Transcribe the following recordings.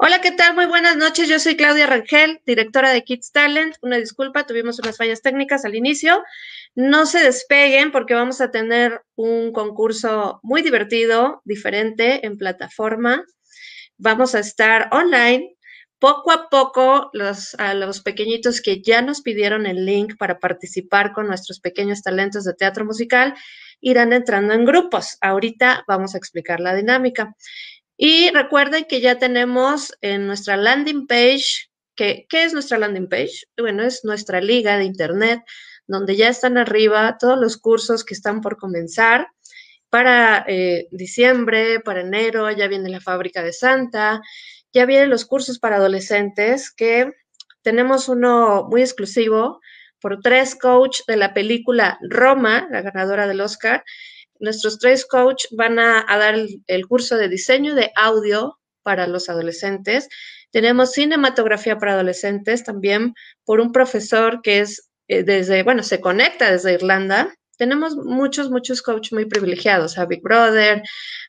Hola, ¿qué tal? Muy buenas noches. Yo soy Claudia Rangel, directora de Kids Talent. Una disculpa, tuvimos unas fallas técnicas al inicio. No se despeguen porque vamos a tener un concurso muy divertido, diferente en plataforma. Vamos a estar online. Poco a poco, a los pequeñitos que ya nos pidieron el link para participar con nuestros pequeños talentos de teatro musical irán entrando en grupos. Ahorita vamos a explicar la dinámica. Y recuerden que ya tenemos en nuestra landing page, que, ¿qué es nuestra landing page? Bueno, es nuestra liga de internet, donde ya están arriba todos los cursos que están por comenzar. Para eh, diciembre, para enero, ya viene la fábrica de Santa, ya vienen los cursos para adolescentes, que tenemos uno muy exclusivo por tres coach de la película Roma, la ganadora del Oscar, Nuestros tres coach van a, dar el, curso de diseño de audio para los adolescentes. Tenemos cinematografía para adolescentes también por un profesor que es eh, desde, bueno, se conecta desde Irlanda. Tenemos muchos, muchos coaches muy privilegiados, a Big Brother,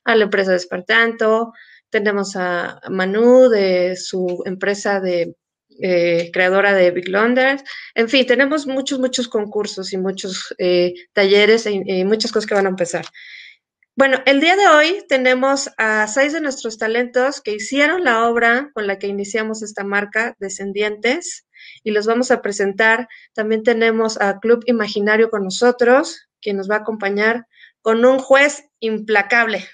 a la empresa Despertanto, tenemos a Manu de su empresa de eh, creadora de Big Londres. En fin, tenemos muchos, muchos concursos y muchos eh, talleres y, muchas cosas que van a empezar. Bueno, el día de hoy tenemos a seis de nuestros talentos que hicieron la obra con la que iniciamos esta marca, Descendientes, y los vamos a presentar. También tenemos a Club Imaginario con nosotros, quien nos va a acompañar con un juez implacable,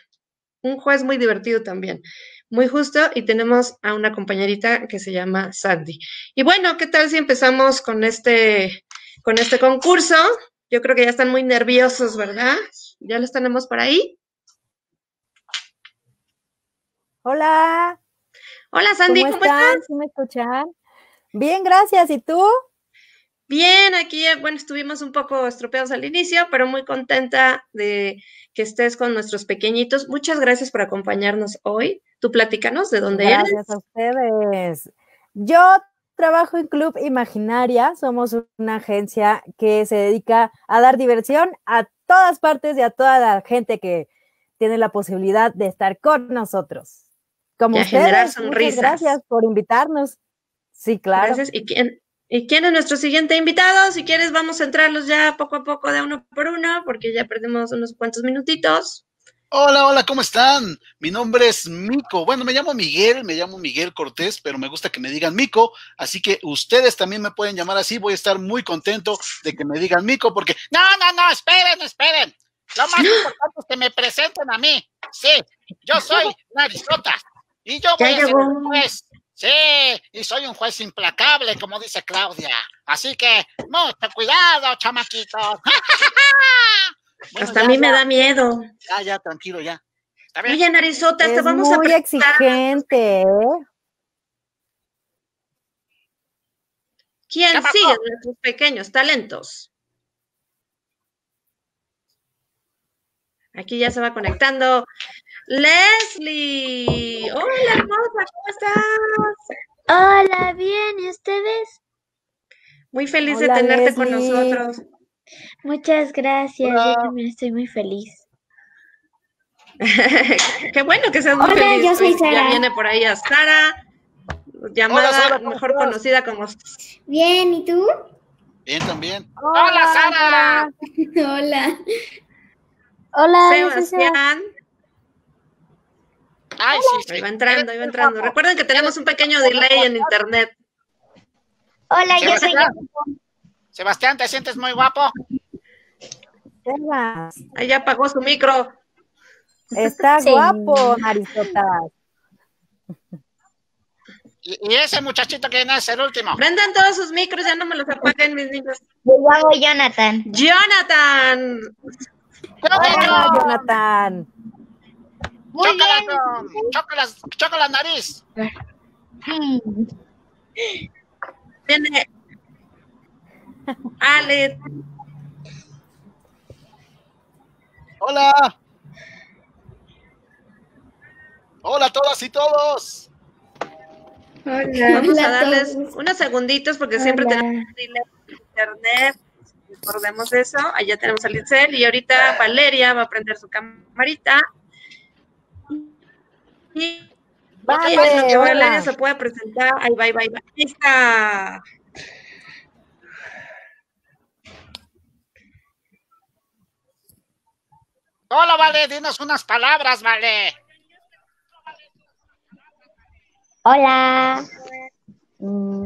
un juez muy divertido también muy justo y tenemos a una compañerita que se llama Sandy. Y bueno, ¿qué tal si empezamos con este, con este concurso? Yo creo que ya están muy nerviosos, ¿verdad? ¿Ya los tenemos por ahí? Hola. Hola Sandy, ¿cómo, estás? ¿Sí me escuchan? Bien, gracias. ¿Y tú? Bien, aquí, eh, bueno, estuvimos un poco estropeados al inicio, pero muy contenta de que estés con nuestros pequeñitos. Muchas gracias por acompañarnos hoy. Tú platícanos de dónde eres. Gracias a ustedes. Yo trabajo en Club Imaginaria, somos una agencia que se dedica a dar diversión a todas partes y a toda la gente que tiene la posibilidad de estar con nosotros. Como ustedes, muchas gracias por invitarnos. Sí, claro. Gracias. ¿Y quién, ¿Y quién es nuestro siguiente invitado? Si quieres, vamos a entrarlos ya poco a poco de uno por uno, porque ya perdimos unos cuantos minutitos. Hola, hola, ¿cómo están? Mi nombre es Mico. Bueno, me llamo Miguel, me llamo Miguel Cortés, pero me gusta que me digan Mico, así que ustedes también me pueden llamar así. Voy a estar muy contento de que me digan Mico, porque. No, no, no, esperen, esperen. Lo más importante es que me presenten a mí. Sí, yo soy Narizota y yo voy a ser un juez Sí, y soy un juez implacable, como dice Claudia. Así que, mucho cuidado, chamaquitos. Hasta a mí me da miedo. Ya, ya, tranquilo, ya. Oye, Narizota, te vamos muy a exigente, ¿eh? ¿Quién sigue de nuestros pequeños talentos? Aquí ya se va conectando Leslie. Hola, hermosa, ¿cómo estás? Hola, bien, ¿y ustedes? Muy feliz de tenerte con nosotros. Muchas gracias, yo también estoy muy feliz. Qué bueno que seas muy Hola, feliz. Yo soy Sara. Ya viene por ahí a Sara, llamada mejor conocida como. Bien, ¿y tú? Bien, también. Hola, Sara. Hola. Hola, Sebastián. Ay, sí, sí. Iba entrando, iba entrando. Recuerden que tenemos un pequeño delay en internet. Hola, yo soy. Sebastián, ¿te sientes muy guapo? Ahí ya apagó su micro. Está guapo, Marisota. ¿Y, ese muchachito quién es el último? Prendan todos sus micros, ya no me los apaguen, mis niños. Hago Jonathan. Jonathan. Hola, Jonathan. Muy choca, choca la nariz. Viene Ale. Hola. Hola a todas y todos. Hola. Vamos a darles unos segunditos porque siempre tenemos internet. Recordemos eso. Allá tenemos a Litzel y ahorita Valeria va a prender su camarita que hola. Valeria se pueda presentar. Ahí va, ahí va. Ahí está. Hola, Vale, dinos unas palabras, Vale. Hola. Mm,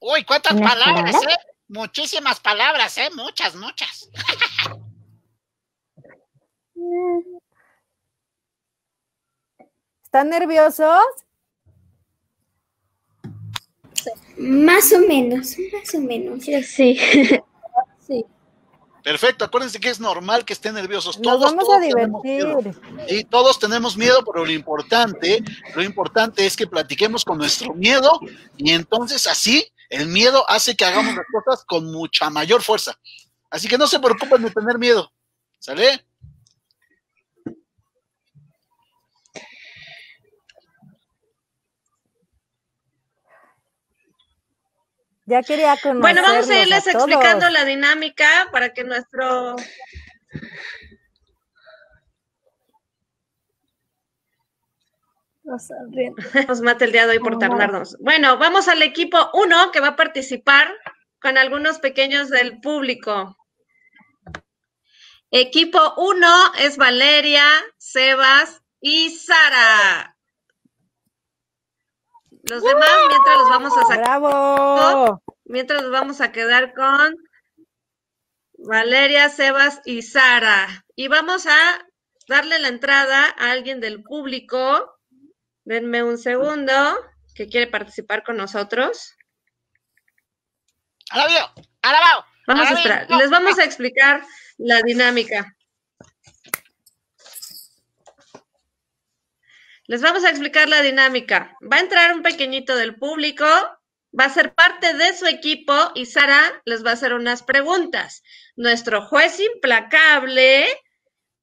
Uy, ¿cuántas ¿Unas palabras, palabras? eh? Muchísimas palabras, eh, muchas, muchas. ¿Están nerviosos? Más o menos, más o menos. yo sí. Perfecto, acuérdense que es normal que estén nerviosos. Nos Todos, vamos todos a tenemos miedo. divertir. Sí, todos tenemos miedo, pero lo importante, lo importante es que platiquemos con nuestro miedo y entonces así el miedo hace que hagamos las cosas con mucha mayor fuerza. Así que no se preocupen de tener miedo. ¿Sale? Ya quería conocerlos Bueno, vamos a irles explicando la dinámica para que nuestro nos mate el día de hoy por tardarnos. Bueno, vamos al equipo 1 que va a participar con algunos pequeños del público. Equipo 1 es Valeria, Sebas y Sara. Los demás, mientras los vamos a sacar, ¡Bravo! Mientras nos vamos a quedar con Valeria, Sebas y Sara. Y vamos a darle la entrada a alguien del público. Denme un segundo que quiere participar con nosotros. Alabao, alabao. Vamos a esperar. Les vamos a explicar la dinámica. Les vamos a explicar la dinámica. Va a entrar un pequeñito del público, va a ser parte de su equipo y Sara les va a hacer unas preguntas. Nuestro juez implacable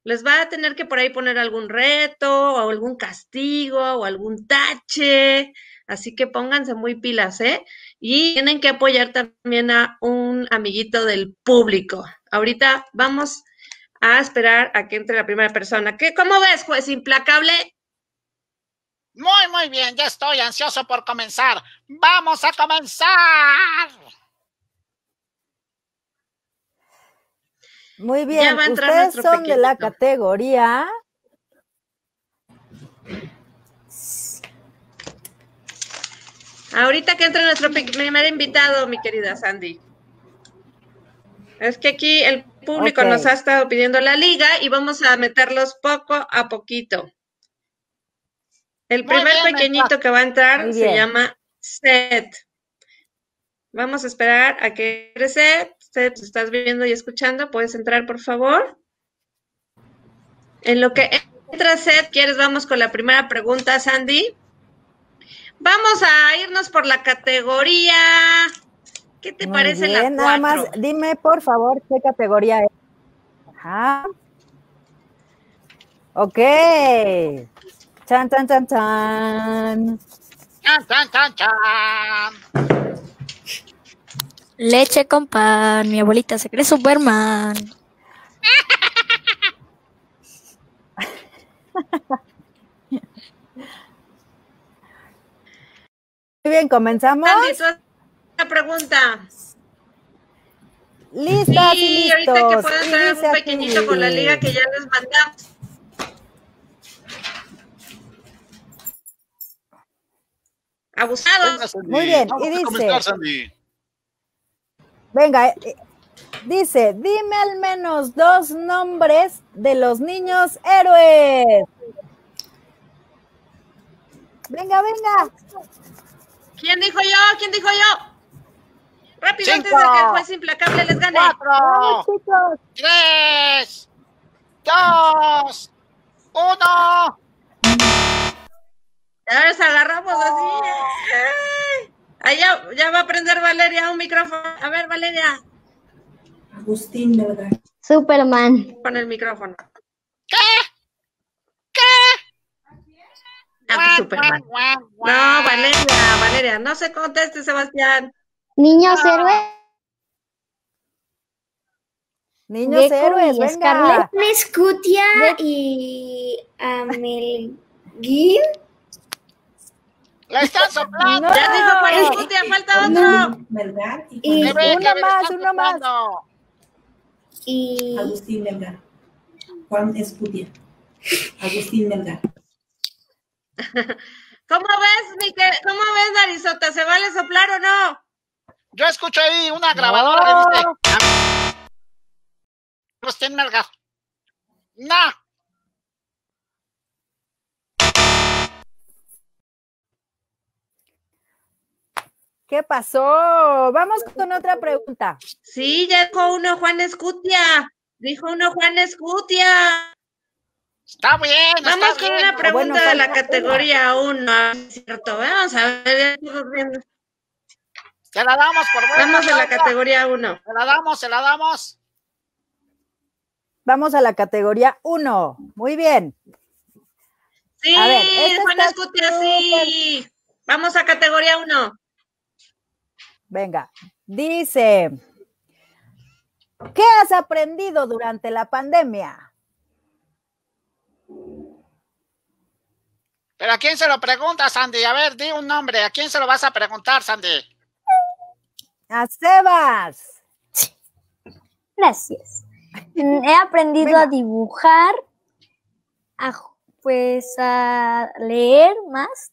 les va a tener que por ahí poner algún reto o algún castigo o algún tache. Así que pónganse muy pilas, ¿eh? Y tienen que apoyar también a un amiguito del público. Ahorita vamos a esperar a que entre la primera persona. ¿Qué, ¿Cómo ves, juez implacable? Muy, muy bien, ya estoy ansioso por comenzar. ¡Vamos a comenzar! Muy Ya bien. va a entrar Ustedes nuestro son de la categoría. Ahorita que entre nuestro primer invitado, mi querida Sandy. Es que aquí el público nos ha estado pidiendo la liga y vamos a meterlos poco a poquito. El Muy primer bien, pequeñito que va a entrar se llama Seth. Vamos a esperar a que entre Seth. Estás viendo y escuchando, puedes entrar, por favor. En lo que entra Seth, ¿quieres? Vamos con la primera pregunta, Sandy. Vamos a irnos por la categoría. ¿Qué te Muy parece la bien. Nada más, cuatro? dime por favor qué categoría es. Ajá. Ok. Chan, chan, chan, chan. ¡Chan, chan, chan, chan! Leche con pan. Mi abuelita se cree Superman. Muy bien, comenzamos. La pregunta. Listas y Sí, listos. ahorita que pueda Y entrar dice un pequeñito con la liga que ya les mandamos. Abusados. Venga. Muy bien, Vamos y dice- Sandy. Venga, eh, dice, dime al menos dos nombres de los niños héroes. Venga, venga. ¿Quién dijo yo? ¿Quién dijo yo? Rápido, antes de que el juez implacable les gane. ¡Cuatro! ¡Tres! ¡Dos! ¡Uno! Ya les agarramos así. Ay. Ahí ya, va a prender Valeria un micrófono. A ver, Valeria, Agustín Melgar. Superman. con el micrófono. ¿Qué? ¿Qué? Ah, pues, Superman. Guau, guau, No. Valeria, Valeria, no se conteste, Sebastián. Niños Ah. héroes. Niños Gecko héroes, y venga. Scarlett. Nescutia Ve- y Amel. ¡La están soplando! No. Ya dijo Juan Escutia, falta otro. No, Melgar y Uno más, uno más. Y Agustín Melgar. Juan Escutia. Agustín Melgar. ¿Cómo ves, Miquel? ¿Cómo ves, Narizota? ¿Se vale soplar o no? Yo escucho ahí una grabadora que dice Agustín Melgar. No. ¿Qué pasó? Vamos con otra pregunta. Sí, ya dijo uno Juan Escutia. Dijo uno Juan Escutia. Está bien, Vamos está con bien. una pregunta bueno, de la categoría 1. ¿Cierto? Vamos a ver. Se la damos por buena. Vamos a la categoría 1. Se la damos, se la damos. Vamos a la categoría 1. Muy bien. Sí, A ver, esta Juan Escutia, sí. Vamos a categoría 1. Venga. Dice, ¿qué has aprendido durante la pandemia? Pero ¿a quién se lo pregunta, Sandy? A ver, di un nombre. ¿A quién se lo vas a preguntar, Sandy? A Sebas. Gracias. Mm, He aprendido Venga. a dibujar, a, pues a leer más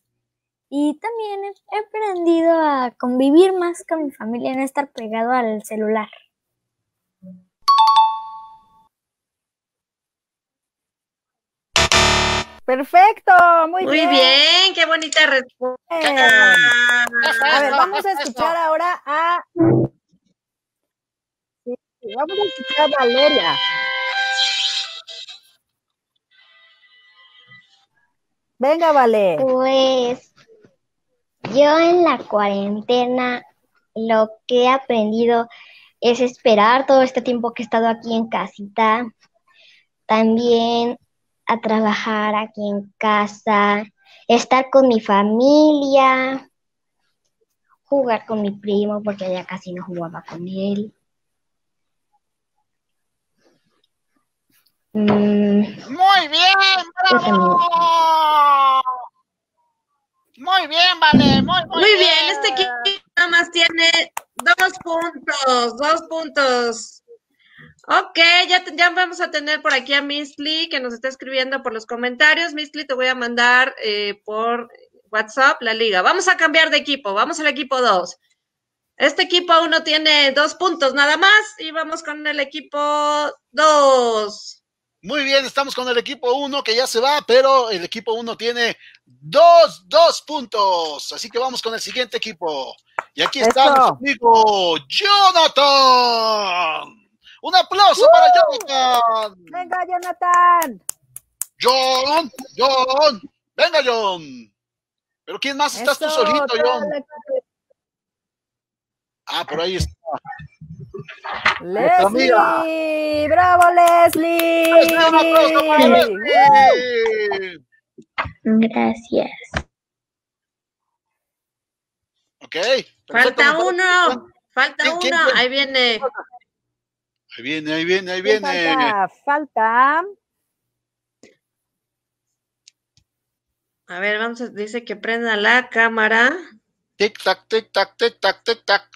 y también he aprendido a convivir más con mi familia, no estar pegado al celular. Perfecto, muy, Muy bien. bien, qué bonita respuesta. ¿Qué fue A ver, vamos ¿Qué a escuchar ahora a... Vamos a escuchar a Valeria. Venga, Vale. Pues yo en la cuarentena lo que he aprendido es esperar todo este tiempo que he estado aquí en casita. También a trabajar aquí en casa, estar con mi familia, jugar con mi primo porque ya casi no jugaba con él. Mm, Muy bien, bravo. Muy bien, vale, muy, muy, Muy bien, este equipo nada más tiene dos puntos, dos puntos. Ok, ya, te- ya vamos a tener por aquí a Mistly que nos está escribiendo por los comentarios. Mistly, te voy a mandar eh, por WhatsApp la liga. Vamos a cambiar de equipo, vamos al equipo 2. Este equipo uno tiene dos puntos nada más y vamos con el equipo 2. Muy bien, estamos con el equipo 1 que ya se va, pero el equipo 1 tiene dos, dos puntos. Así que vamos con el siguiente equipo. Y aquí está nuestro amigo Jonathan. Un aplauso para Jonathan. Venga, Jonathan. John, John, venga John. Pero ¿quién más estás tú solito, John? Ah, por ahí está. Leslie, bravo Leslie. Gracias. Ok. perfecto, Falta uno, falta ¿Quién- quién- uno, quién? ahí viene. Ahí viene, ahí viene, ahí ¿Quién viene. Falta, falta. A ver, vamos a, dice que prenda la cámara. Tic tac, tic tac, tic tac, tic tac.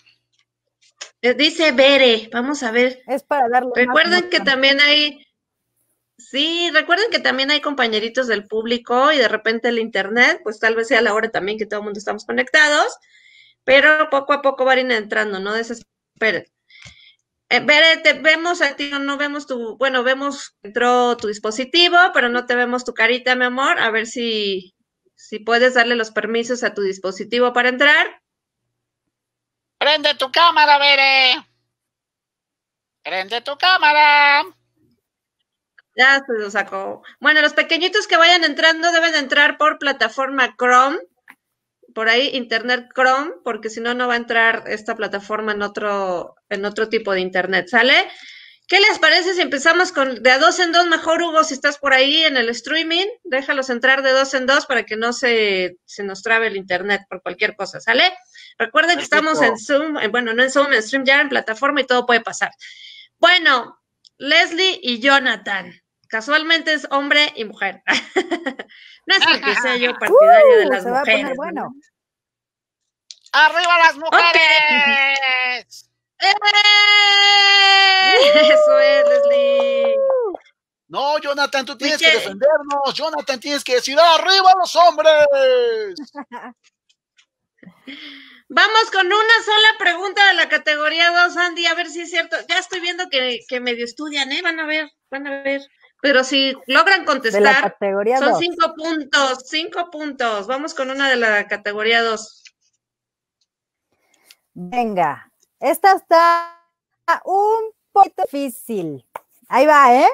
Eh, Dice Bere, vamos a ver. Es para darle. Recuerden que también hay, sí, recuerden que también hay compañeritos del público y de repente el internet, pues tal vez sea la hora también que todo el mundo estamos conectados, pero poco a poco van entrando, no desesperen. Eh, Bere, te vemos a ti, no vemos tu, bueno, vemos que entró tu dispositivo, pero no te vemos tu carita, mi amor, a ver si, si puedes darle los permisos a tu dispositivo para entrar. Prende tu cámara, Bere. Prende tu cámara. Ya se lo sacó. Bueno, los pequeñitos que vayan entrando deben entrar por plataforma Chrome, por ahí Internet Chrome, porque si no, no va a entrar esta plataforma en otro, en otro tipo de Internet, ¿sale? ¿Qué les parece si empezamos con de a dos en dos? Mejor, Hugo, si estás por ahí en el streaming, déjalos entrar de dos en dos para que no se, se nos trabe el Internet por cualquier cosa, ¿sale? Recuerden que estamos en Zoom, bueno, no en Zoom, en Stream ya en plataforma y todo puede pasar. Bueno, Leslie y Jonathan. Casualmente es hombre y mujer. no es porque sea yo partidario de Uh, las se va a mujeres. poner bueno. ¡Arriba las mujeres! ¡Eh! Eso es, Leslie. No, Jonathan, tú tienes que defendernos. Jonathan, tienes que decir ¡Arriba los hombres! Vamos con una sola pregunta de la categoría 2, Andy, a ver si es cierto. Ya estoy viendo que, que medio estudian, ¿eh? Van a ver, van a ver. Pero si logran De la contestar, categoría son 2. cinco puntos, cinco puntos. Vamos con una de la categoría 2. Venga, esta está un poquito difícil. Ahí va, ¿eh?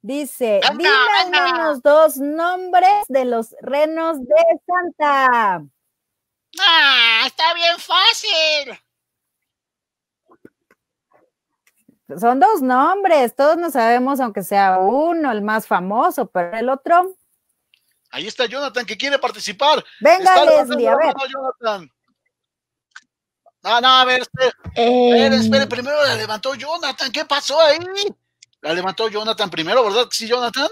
Dice, dime al menos dos nombres de los renos de Santa. ¡Ah! ¡Está bien fácil! Son dos nombres, todos no sabemos, aunque sea uno, el más famoso, pero el otro. Ahí está Jonathan que quiere participar. Venga, Está Leslie, a ver. Jonathan. No, no, a ver, espere, Eh, espere, espere, primero la levantó Jonathan. ¿Qué pasó ahí? La levantó Jonathan primero, ¿verdad? Sí, Jonathan.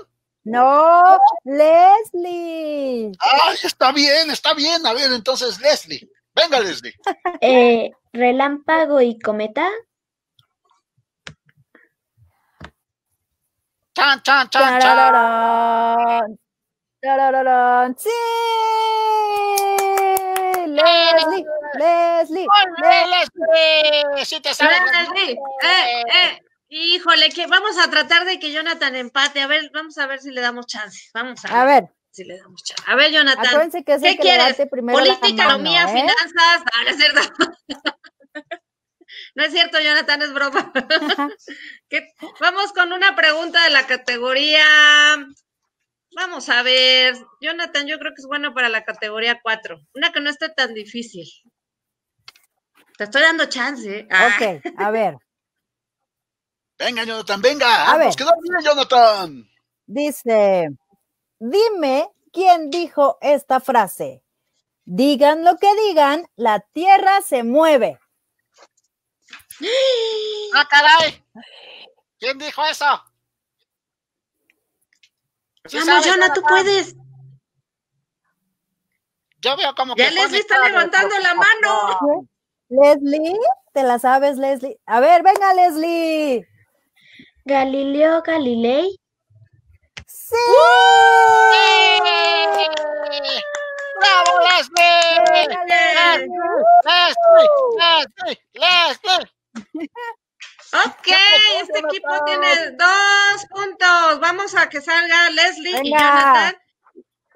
No, Leslie. Ay, está bien, está bien. A ver, entonces, Leslie. Venga, Leslie. eh, relámpago y cometa. ¡Chan, chan, chan, chan! ¡Sí! Leslie, Leslie. ¡Ole, Leslie! ¡Sí te sabes! Leslie, eh, eh, híjole, que vamos a tratar de que Jonathan empate. A ver, vamos a ver si le damos chance. Vamos a ver, A ver, si le damos chance. A ver, Jonathan. acuérdense que es ¿Qué que quieres? Política, economía, ¿eh? finanzas. No, no es cierto. No es cierto, Jonathan, es broma. ¿Qué? Vamos con una pregunta de la categoría. Vamos a ver. Jonathan, yo creo que es bueno para la categoría 4. Una que no esté tan difícil. Te estoy dando chance. ¿eh? Ah, Ok, a ver. Venga, Jonathan, venga. A ver. Nos quedó bien, Jonathan. Dice, dime quién dijo esta frase. Digan lo que digan, la tierra se mueve. ¡Ah, caray! ¿Quién dijo eso? ¿Sí Vamos, sabes, Jonathan, tú puedes. Yo veo como que. Ya Leslie está levantando la mano. Leslie, ¿te la sabes, Leslie? A ver, venga, Leslie. Galileo Galilei. Sí. ¡Sí! ¡Bravo, Leslie! Venga, ¡Leslie! ¡Leslie! ¡Leslie! Ok, este equipo tiene dos puntos. Vamos a que salga Leslie y. Jonathan.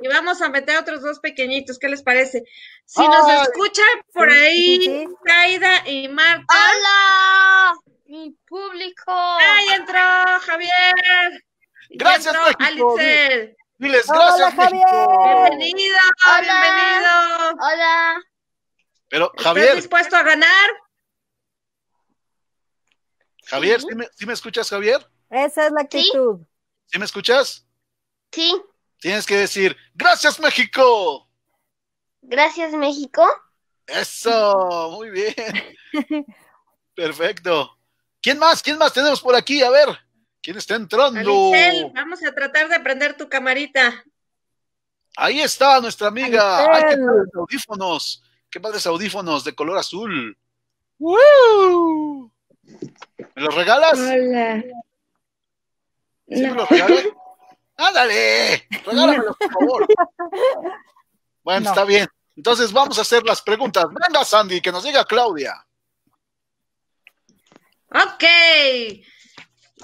Y vamos a meter otros dos pequeñitos. ¿Qué les parece? Si nos escuchan por Sí, ahí, sí, sí. Kaida y Marta. ¡Hola! Mi público. ¡Ay, entró Javier! Gracias, entró México. Alice. Diles Hola, gracias, Javier. México. Bienvenido, Hola. bienvenido. Hola. Pero, ¿Estás Javier, dispuesto a ganar? Javier, ¿sí me, sí me escuchas, Javier? Esa es la actitud. ¿Sí me escuchas? Sí. Tienes que decir, gracias, México. Gracias, México. Eso, muy bien. Perfecto. ¿Quién más? ¿Quién más tenemos por aquí? A ver, ¿quién está entrando? Alicel, vamos a tratar de prender tu camarita. Ahí está nuestra amiga. Ay, qué padres audífonos. Qué padres audífonos de color azul. ¡Woo! ¿Me los regalas? Hola. ¿Sí me No. los regalas? ¡Ándale! Regálamelos, por favor. Bueno, No. está bien. Entonces vamos a hacer las preguntas. Venga, Sandy, que nos diga Claudia. Ok.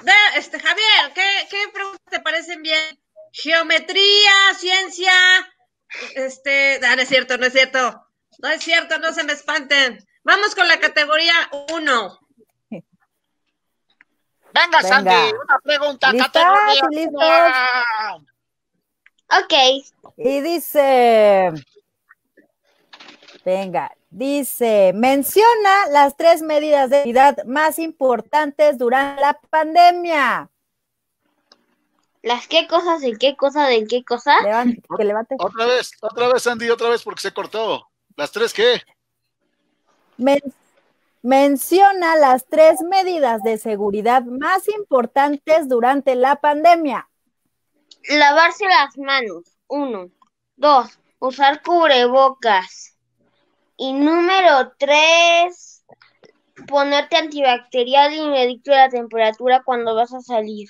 De- este, Javier, ¿qué, ¿qué preguntas te parecen bien? Geometría, ciencia, este, ah, no es cierto, no es cierto. No es cierto, no se me espanten. Vamos con la categoría 1. Venga, Venga. Sandy, una pregunta. ¿Listas? categoría ¿Listos? uno. Ok. Y dice, venga, dice, menciona las tres medidas de seguridad más importantes durante la pandemia. ¿Las qué cosas, el qué cosa, del qué cosa? Levante, que levante. Otra vez, otra vez, Sandy, otra vez porque se cortó. ¿Las tres qué? Men- menciona las tres medidas de seguridad más importantes durante la pandemia. lavarse las manos. Uno. Dos. Usar cubrebocas. Y número tres. Ponerte antibacterial y medirte la temperatura cuando vas a salir.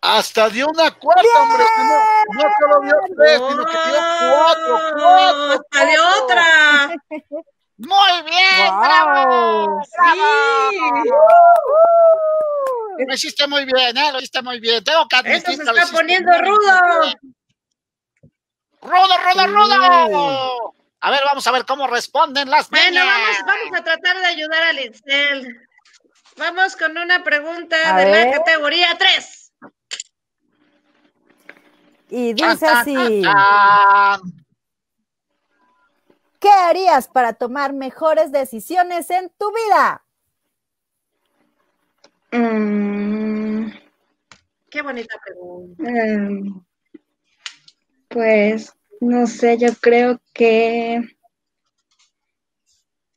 Hasta dio una cuarta, hombre. No, no solo dio tres, sino que dio cuatro, cuatro. ¡Hasta de cuatro. otra! Muy bien, Wow. bravo. Sí. Lo hiciste muy bien, ¿eh? Lo hiciste muy bien. Tengo que admitir Esto se está poniendo rudo. Rudo, rudo, Sí. rudo. A ver, vamos a ver cómo responden las Bueno, niñas. vamos, vamos a tratar de ayudar a Litzel. Vamos con una pregunta A de ver. la categoría 3. Y dice así. ¿qué harías para tomar mejores decisiones en tu vida? Mm, Qué bonita pregunta. em, pues no sé, yo creo que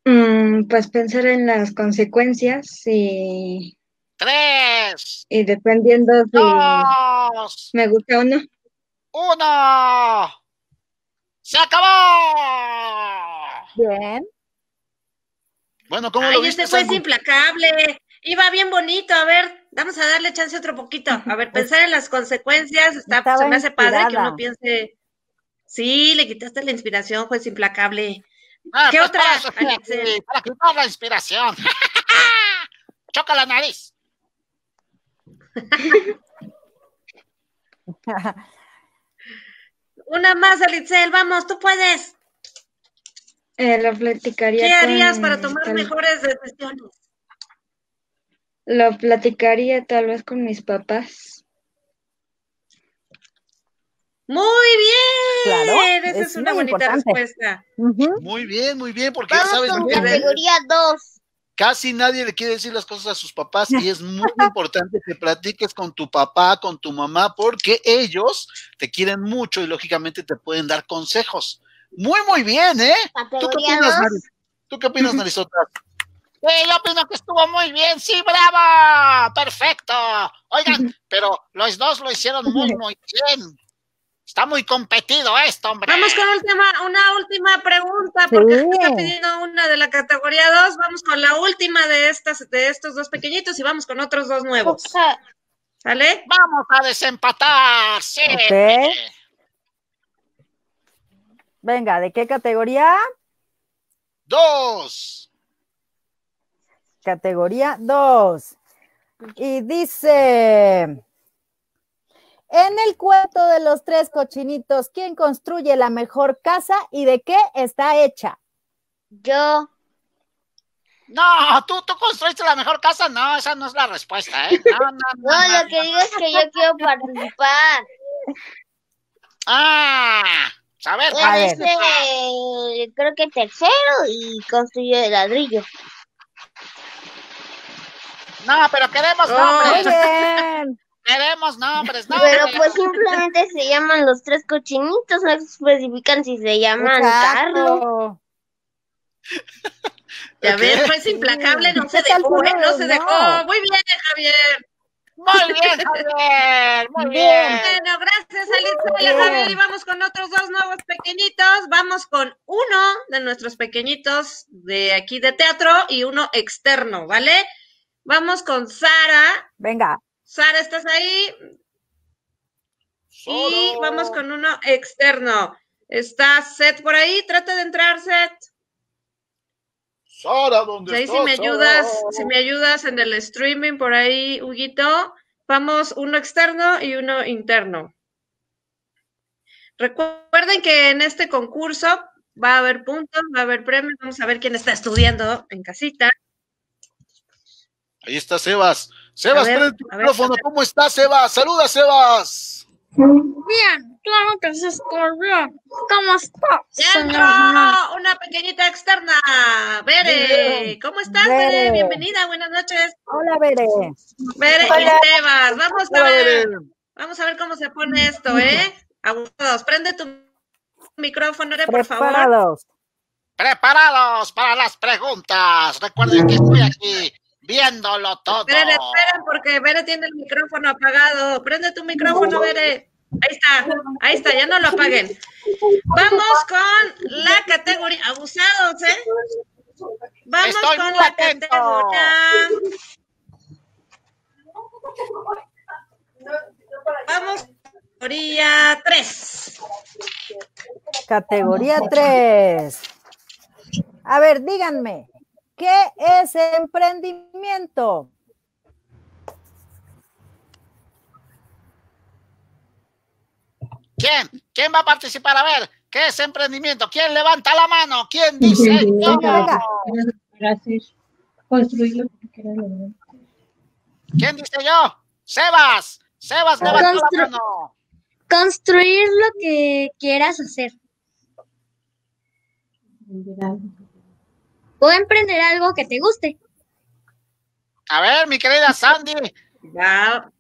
mm, pues pensar en las consecuencias y, Tres, y dependiendo si dos, me gusta o no. uno. ¡Se acabó! Bien. Bueno, ¿cómo Ay, lo viste, este fue Sandy? implacable. Iba bien bonito. A ver, vamos a darle chance otro poquito. A ver, pensar en las consecuencias. Está, se me hace padre que uno piense. Sí, le quitaste la inspiración, juez implacable. Ah, ¿Qué pues otra, para Para quitar la inspiración. Choca la nariz. Una más, Alitzel, vamos, tú puedes. Eh, lo platicaría ¿Qué harías con para tomar tal- mejores decisiones? Lo platicaría tal vez con mis papás. Muy bien. Claro, Esa es, es una muy bonita importante. respuesta. Muy bien, muy bien, porque ya sabes, con categoría 2. casi nadie le quiere decir las cosas a sus papás y es muy importante que platiques con tu papá, con tu mamá, porque ellos te quieren mucho y lógicamente te pueden dar consejos. Muy, muy bien, ¿eh? ¿Tú qué opinas, 2. Nari? ¿Tú qué opinas, Narizota? Sí, yo opino que estuvo muy bien. Sí, bravo. Perfecto. Oigan, pero los dos lo hicieron muy, muy bien. Está muy competido esto, hombre. Vamos con última, una última pregunta, porque Sí. estoy pidiendo una de la categoría 2. Vamos con la última de estas, de estos dos pequeñitos y vamos con otros dos nuevos. ¿Sale? Vamos a desempatar. Sí. Venga, ¿de qué categoría? Dos. Categoría 2. Y dice, en el cuento de los tres cochinitos, ¿quién construye la mejor casa y de qué está hecha? Yo. No, tú, tú construiste la mejor casa. No, esa no es la respuesta, ¿eh? No, no, no. No, no, lo que digo es que yo quiero participar. Ah, a ver, A ver. creo que tercero y construye de ladrillo. no, pero queremos Oh. Muy nombres. bien. Queremos nombres, no. Pero pues simplemente se llaman los tres cochinitos, no especifican si se llaman Carlos. Ya ves, pues implacable, no se ¿Qué tal dejó, ¿eh? No se No. dejó. Muy bien, Javier. Muy bien, Javier. Muy Bien. Bueno, gracias, Alicia. Javier. Y vamos con otros dos nuevos pequeñitos. Vamos con uno de nuestros pequeñitos de aquí de teatro y uno externo, ¿vale? Vamos con Sara. Venga. Sara, ¿estás ahí? Y vamos con uno externo. ¿Está Seth por ahí? Trata de entrar, Seth. Sara, ¿dónde Ahí estás? si me ayudas, Sara? si me ayudas en el streaming por ahí, Huguito. Vamos, uno externo y uno interno. Recuerden que en este concurso va a haber puntos, va a haber premios. Vamos a ver quién está estudiando en casita. Ahí está Sebas. Sebas, ver, prende tu micrófono. ver. ¿Cómo estás, Sebas? Saluda, Sebas. Bien, claro que sí estoy bien. ¿Cómo estás, ¡Dentro! Una pequeñita externa. Bere. ¿cómo estás, Bere. Bere? Bienvenida, buenas noches. Hola, Bere. Bere Hola. y Sebas. Vamos a Hola, ver. Bere. Vamos a ver cómo se pone esto, ¿eh? Abusados, prende tu micrófono, Bere, por favor. Preparados. Preparados para las preguntas. Recuerden que estoy aquí viéndolo todo. Esperen, esperen, porque Bere tiene el micrófono apagado. Prende tu micrófono, Bere. Ahí está, ahí está, ya no lo apaguen. Vamos con la categoría. Abusados, ¿eh? Vamos Estoy con la atento. categoría. Vamos, categoría 3. Categoría 3. A ver, díganme, ¿qué es emprendimiento? ¿Quién? ¿Quién va a participar? A ver, ¿qué es emprendimiento? ¿Quién levanta la mano? ¿Quién dice? yo? Venga, venga. construir lo que quieras lograr. ¿Quién dice yo? Sebas. Sebas levanta la Constru- mano. Construir lo que quieras hacer. O emprender algo que te guste. A ver, mi querida Sandy, Va.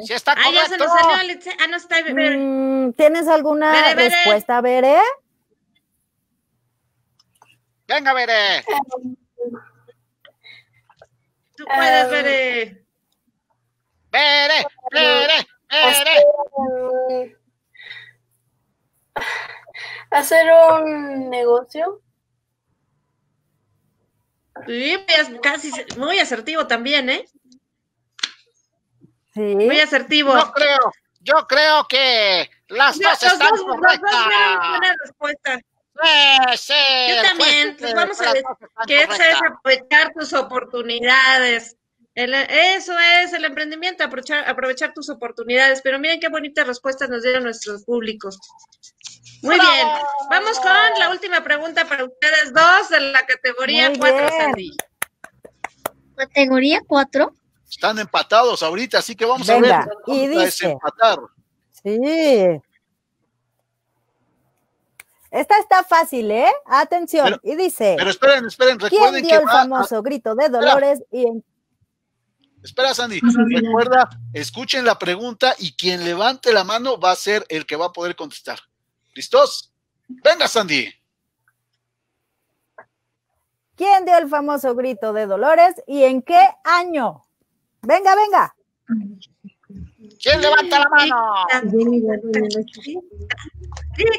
si está Ah, ya se correcto. nos salió. Ah, no está Bere. Mm, ¿Tienes alguna Bere, Bere. respuesta, Bere? Venga, Bere. Tú puedes, Bere. Bere, Bere, Bere. Mm, Hacer un negocio. Sí, muy as- casi muy asertivo también, ¿eh? Sí. Muy asertivo. Yo creo, yo creo que las Ya, dos los están dos, dos correctas. dieron buena respuesta. Sí, sí, Yo también, pues vamos a dos están Que eso es aprovechar tus oportunidades. El- eso es el emprendimiento, aprovechar, aprovechar tus oportunidades. Pero miren qué bonitas respuestas nos dieron nuestros públicos. Muy ¡Bravo! bien. Vamos con la última pregunta para ustedes dos de la categoría Muy 4, bien. Sandy. Categoría 4. Están empatados ahorita, así que vamos Venga, a ver. y dice. desempatar. Sí. Esta está fácil, ¿eh? Atención. Pero- y dice, Pero esperen, esperen, ¿quién recuerden dio que el va- famoso grito de Dolores y en Espera, Sandy. Recuerda, escuchen la pregunta y quien levante la mano va a ser el que va a poder contestar. ¿Listos? Venga, Sandy. quién dio el famoso grito de Dolores y en qué año? Venga, venga. ¿Quién levanta la mano?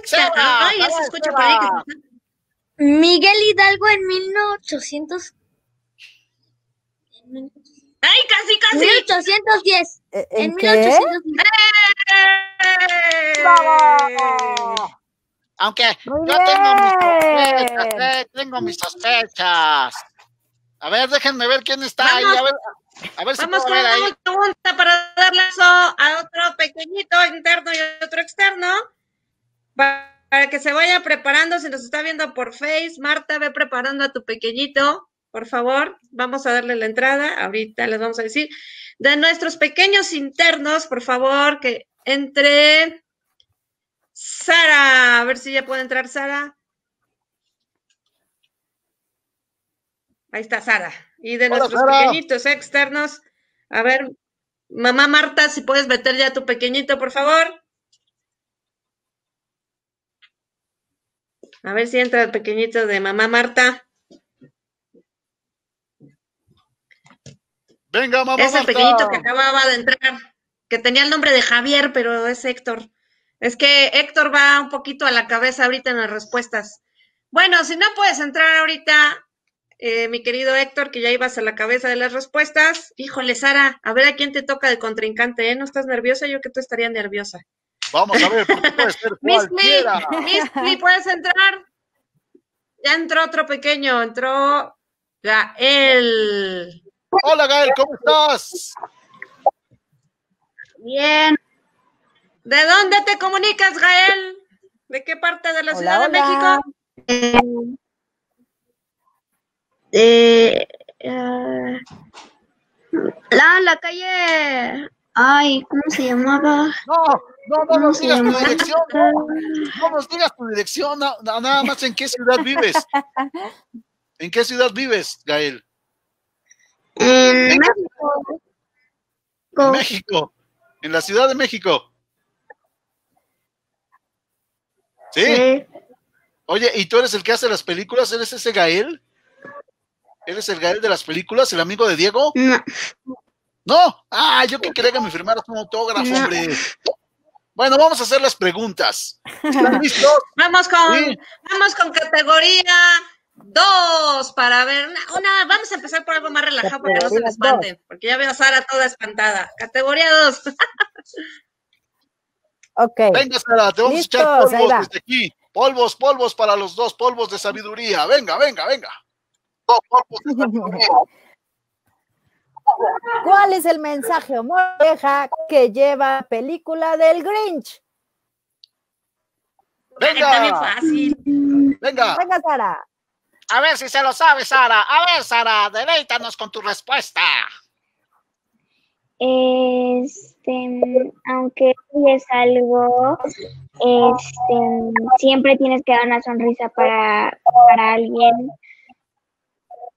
Seba, Ay, se escucha que. Miguel Hidalgo en 1800. ¡Ay, casi, casi! 1810. ¿E- En, ¿En qué? 1810. Aunque Muy yo tengo mis sospechas, eh, tengo mis sospechas. A ver, déjenme ver quién está ahí. Vamos. A ver, a ver si Vamos puedo con ver ahí. una pregunta para darle eso a otro pequeñito interno y otro externo. Pa- Para que se vaya preparando, si nos está viendo por Face, Marta, ve preparando a tu pequeñito, por favor. Vamos a darle la entrada. Ahorita les vamos a decir. De nuestros pequeños internos, por favor, que entre Sara. A ver si ya puede entrar Sara. Ahí está Sara. Y de Hola, nuestros Sara. pequeñitos externos, a ver, mamá Marta, si puedes meter ya a tu pequeñito, por favor. A ver si entra el pequeñito de mamá Marta. Venga, mamá. es el Marta. pequeñito que acababa de entrar, que tenía el nombre de Javier, pero es Héctor. Es que Héctor va un poquito a la cabeza ahorita en las respuestas. Bueno, si no puedes entrar ahorita, eh, mi querido Héctor, que ya ibas a la cabeza de las respuestas. Híjole, Sara, a ver a quién te toca de contrincante, ¿eh? ¿No estás nerviosa? Yo que tú estaría nerviosa. Vamos a ver, porque puede ser Miss Lee. Miss Lee, ¿puedes entrar? Ya entró otro pequeño, entró Gael. Hola, Gael, ¿cómo estás? Bien, ¿De dónde te comunicas, Gael? ¿De qué parte de la Hola, Ciudad de hola. México? eh, eh, la, la calle, ay, ¿cómo se llamaba? No, no, no ¿Cómo nos digas tu dirección. No, no nos digas tu dirección, na- na- nada más en qué ciudad vives. ¿En qué ciudad vives, Gael? En. México. En México. En la Ciudad de México. ¿Sí? Sí, Oye, ¿y tú eres el que hace las películas? ¿Eres ese Gael? ¿Eres el Gael de las películas, el amigo de Diego? No. No. Ah, yo que quería que me firmaras un autógrafo, No. hombre. Bueno, vamos a hacer las preguntas. ¿Están listos? Vamos con, Sí. vamos con categoría 2 para ver. Una, una- vamos a empezar por algo más relajado para que no se me espanten, porque ya veo a Sara toda espantada. Categoría 2. Ok. Venga, Sara, te vamos a echar polvos desde aquí. Polvos, polvos para los dos, polvos de sabiduría. Venga, venga, venga. Dos polvos de sabiduría. ¿Cuál es el mensaje o moraleja que lleva la película del Grinch? Está bien Venga, fácil. venga. Venga, Sara. A ver si se lo sabe, Sara. A ver, Sara, deleítanos con tu respuesta. Este, aunque es algo, este, siempre tienes que dar una sonrisa para, para alguien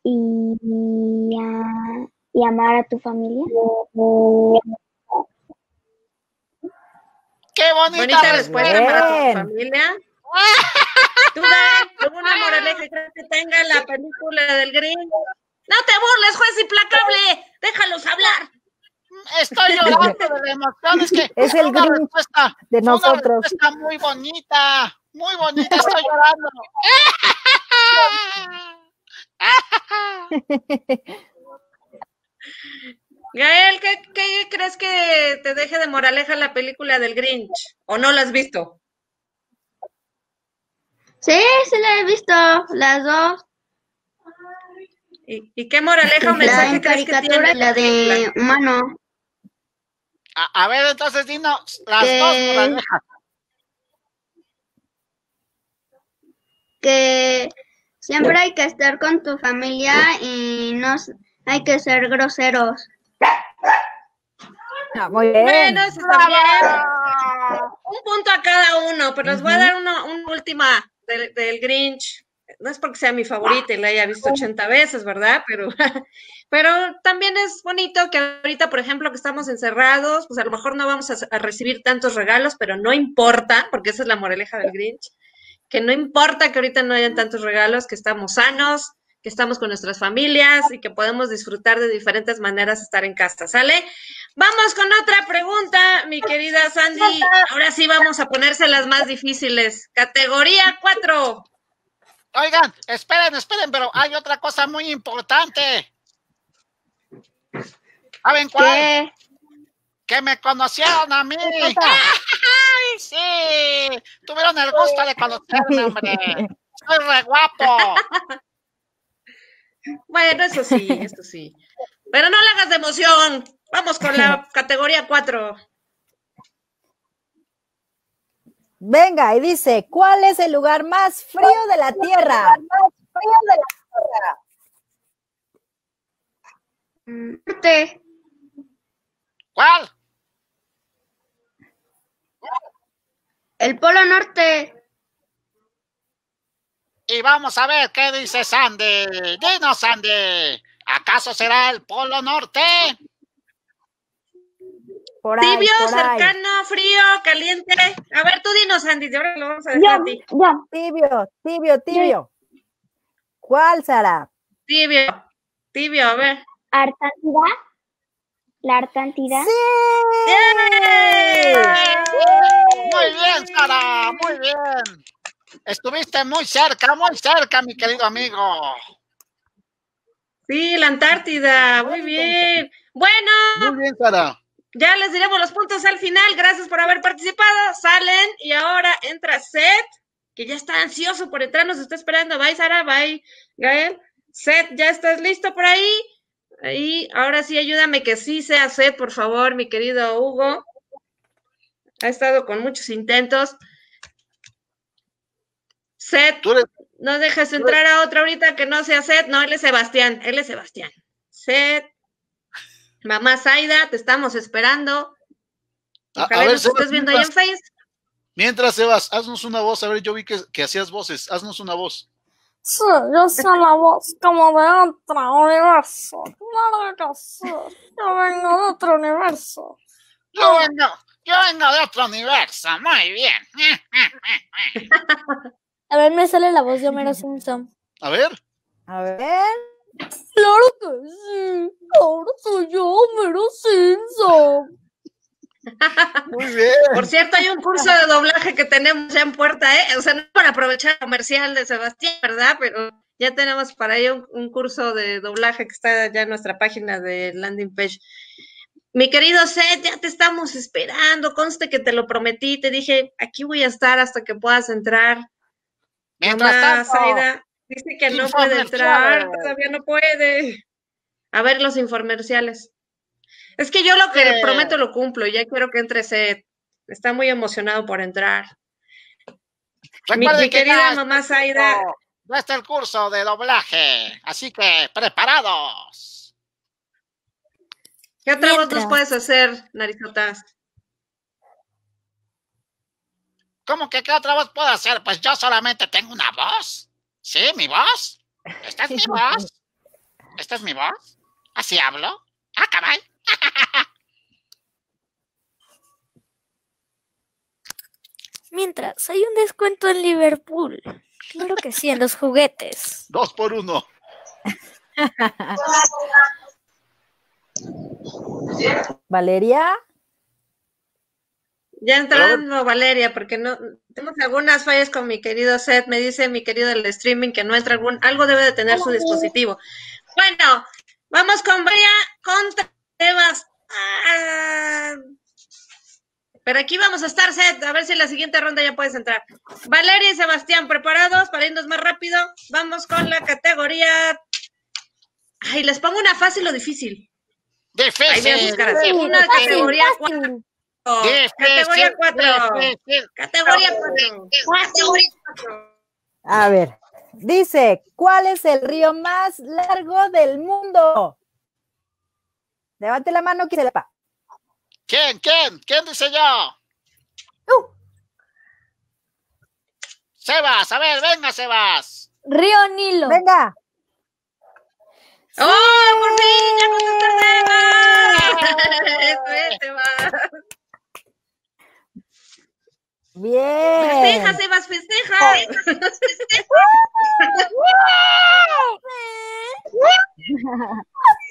y, ah, y amar a tu familia. ¡Qué bonita, Bonita respuesta respuesta! para tu familia. ¿Tú, Gael, alguna moraleja que tenga la película del Green? No te burles, juez implacable. Déjalos hablar. Estoy llorando de la emoción. Es que Es el una Grinch respuesta, de una nosotros. respuesta muy bonita. Muy bonita, estoy llorando. Gael, ¿qué, qué crees que te deje de moraleja la película del Grinch? ¿O no la has visto? Sí, sí la he visto, las dos. ¿Y, y qué moraleja o La mensaje en crees que caricatura tiene y la de humano. A, a ver, entonces, dinos las Que- dos moralejas. Que siempre hay que estar con tu familia y no hay que ser groseros. Ah, muy bien. Bueno, eso está bien. Un punto a cada uno, pero les voy a dar uno, una última del, del Grinch. No es porque sea mi favorita y la haya visto 80 veces, ¿verdad? Pero, pero también es bonito que ahorita, por ejemplo, que estamos encerrados, pues a lo mejor no vamos a, a recibir tantos regalos, pero no importa, porque esa es la moraleja del Grinch, que no importa que ahorita no hayan tantos regalos, que estamos sanos, que estamos con nuestras familias y que podemos disfrutar de diferentes maneras estar en casa, ¿sale? Vamos con otra pregunta, mi querida Sandy. Ahora sí vamos a ponérselas más difíciles. Categoría 4. Oigan, esperen, esperen, pero hay otra cosa muy importante. ¿Saben cuál? Que Que me conocieron a mí. ¿Qué? ¡Ay, sí! Tuvieron el gusto de conocerme, hombre. Soy re guapo. Bueno, eso sí, eso sí. Pero no le hagas de emoción. Vamos con la categoría 4. Venga, y dice, ¿cuál es el lugar más frío de la Tierra? norte, ¿Cuál? el polo norte, Y vamos a ver qué dice Sandy. Dinos, Sandy. ¿Acaso será el Polo Norte? Por ahí, Tibio, por ahí. cercano, frío, caliente. A ver, tú dinos, Andy, ahora lo vamos a decir Yo, a ti. yo, Tibio, tibio, tibio. ¿Cuál, Sara? Tibio, tibio, a ver. Artántida, la Artántida. ¡Eh! Muy bien, Sara. Muy bien. Estuviste muy cerca, muy cerca, mi querido amigo. Sí, la Antártida, muy bien. Bueno, Muy bien, Sara. ya les diremos los puntos al final. Gracias por haber participado. Salen y ahora entra Seth, que ya está ansioso por entrar, nos está esperando. Bye, Sara, bye, Gael. Seth, ¿ya estás listo por ahí? Ahí, ahora sí, ayúdame que sí sea Seth, por favor, mi querido Hugo. Ha estado con muchos intentos. Seth, Tú eres, no dejes entrar a otra ahorita que no sea Seth. No, él es Sebastián. Él es Sebastián. Seth. Mamá Zaida, te estamos esperando. a, a Ojalá ver, nos estés Sebas, viendo ahí en mientras, Face. mientras, Sebas, haznos una voz. A ver, yo vi que, que hacías voces. Haznos una voz. Sí, yo soy la voz como de otro universo. Claro que sí. Yo vengo de otro universo. Yo vengo, yo vengo de otro universo. Muy bien. A ver, me sale la voz de Homero Simpson. A ver. A ver. Claro que sí. Ahora soy yo, Homero Simpson. Muy bien. Por cierto, hay un curso de doblaje que tenemos ya en puerta, ¿eh? O sea, no para aprovechar el comercial de Sebastián, ¿verdad? Pero ya tenemos para ello un, un curso de doblaje que está ya en nuestra página de landing page. Mi querido Seth, ya te estamos esperando. Conste que te lo prometí, te dije, aquí voy a estar hasta que puedas entrar. Mientras Mamá, tanto, Zaida dice que no puede entrar, todavía no puede. A ver los infomerciales. Es que yo lo que Eh. prometo lo cumplo. y Ya quiero que entre Seth. Está muy emocionado por entrar. Mi, Recuerden mi que querida mamá el Zaida. curso- Ya está el curso de doblaje, así que preparados. ¿Qué otra voz nos puedes hacer, Narizotas? ¿Cómo que qué otra voz puedo hacer? Pues yo solamente tengo una voz. ¿Sí, mi voz? ¿Esta es mi voz? ¿Esta es mi voz? ¿Así hablo? Ah, caray. Mientras, hay un descuento en Liverpool. Claro que sí, en los juguetes. Dos por uno. Valeria, Ya entrando, Valeria, porque no tenemos algunas fallas con mi querido Seth. Me dice mi querido del streaming que no entra algún, algo debe de tener su dispositivo. Bueno, vamos con Bria contra Sebas. Ah, pero aquí vamos a estar, Seth, a ver si en la siguiente ronda ya puedes entrar. Valeria y Sebastián, ¿preparados para irnos más rápido? Vamos con la categoría. Ay, les pongo una fácil o difícil. Me Difícil. buscarás. Una Fácil, categoría fácil. 4. Categoría 4. Categoría 4. Categoría 4. a ver, dice, ¿cuál es el río más largo del mundo? Levante la mano, que se. ¿Quién? ¿Quién? ¿Quién dice yo? Uh. Sebas, a ver, venga, Sebas. Río Nilo. Venga, ¡Oh, por fin! ¡Ya contestó Sebas! Eso es, Sebas. Festeja, bien. Sebas, festeja.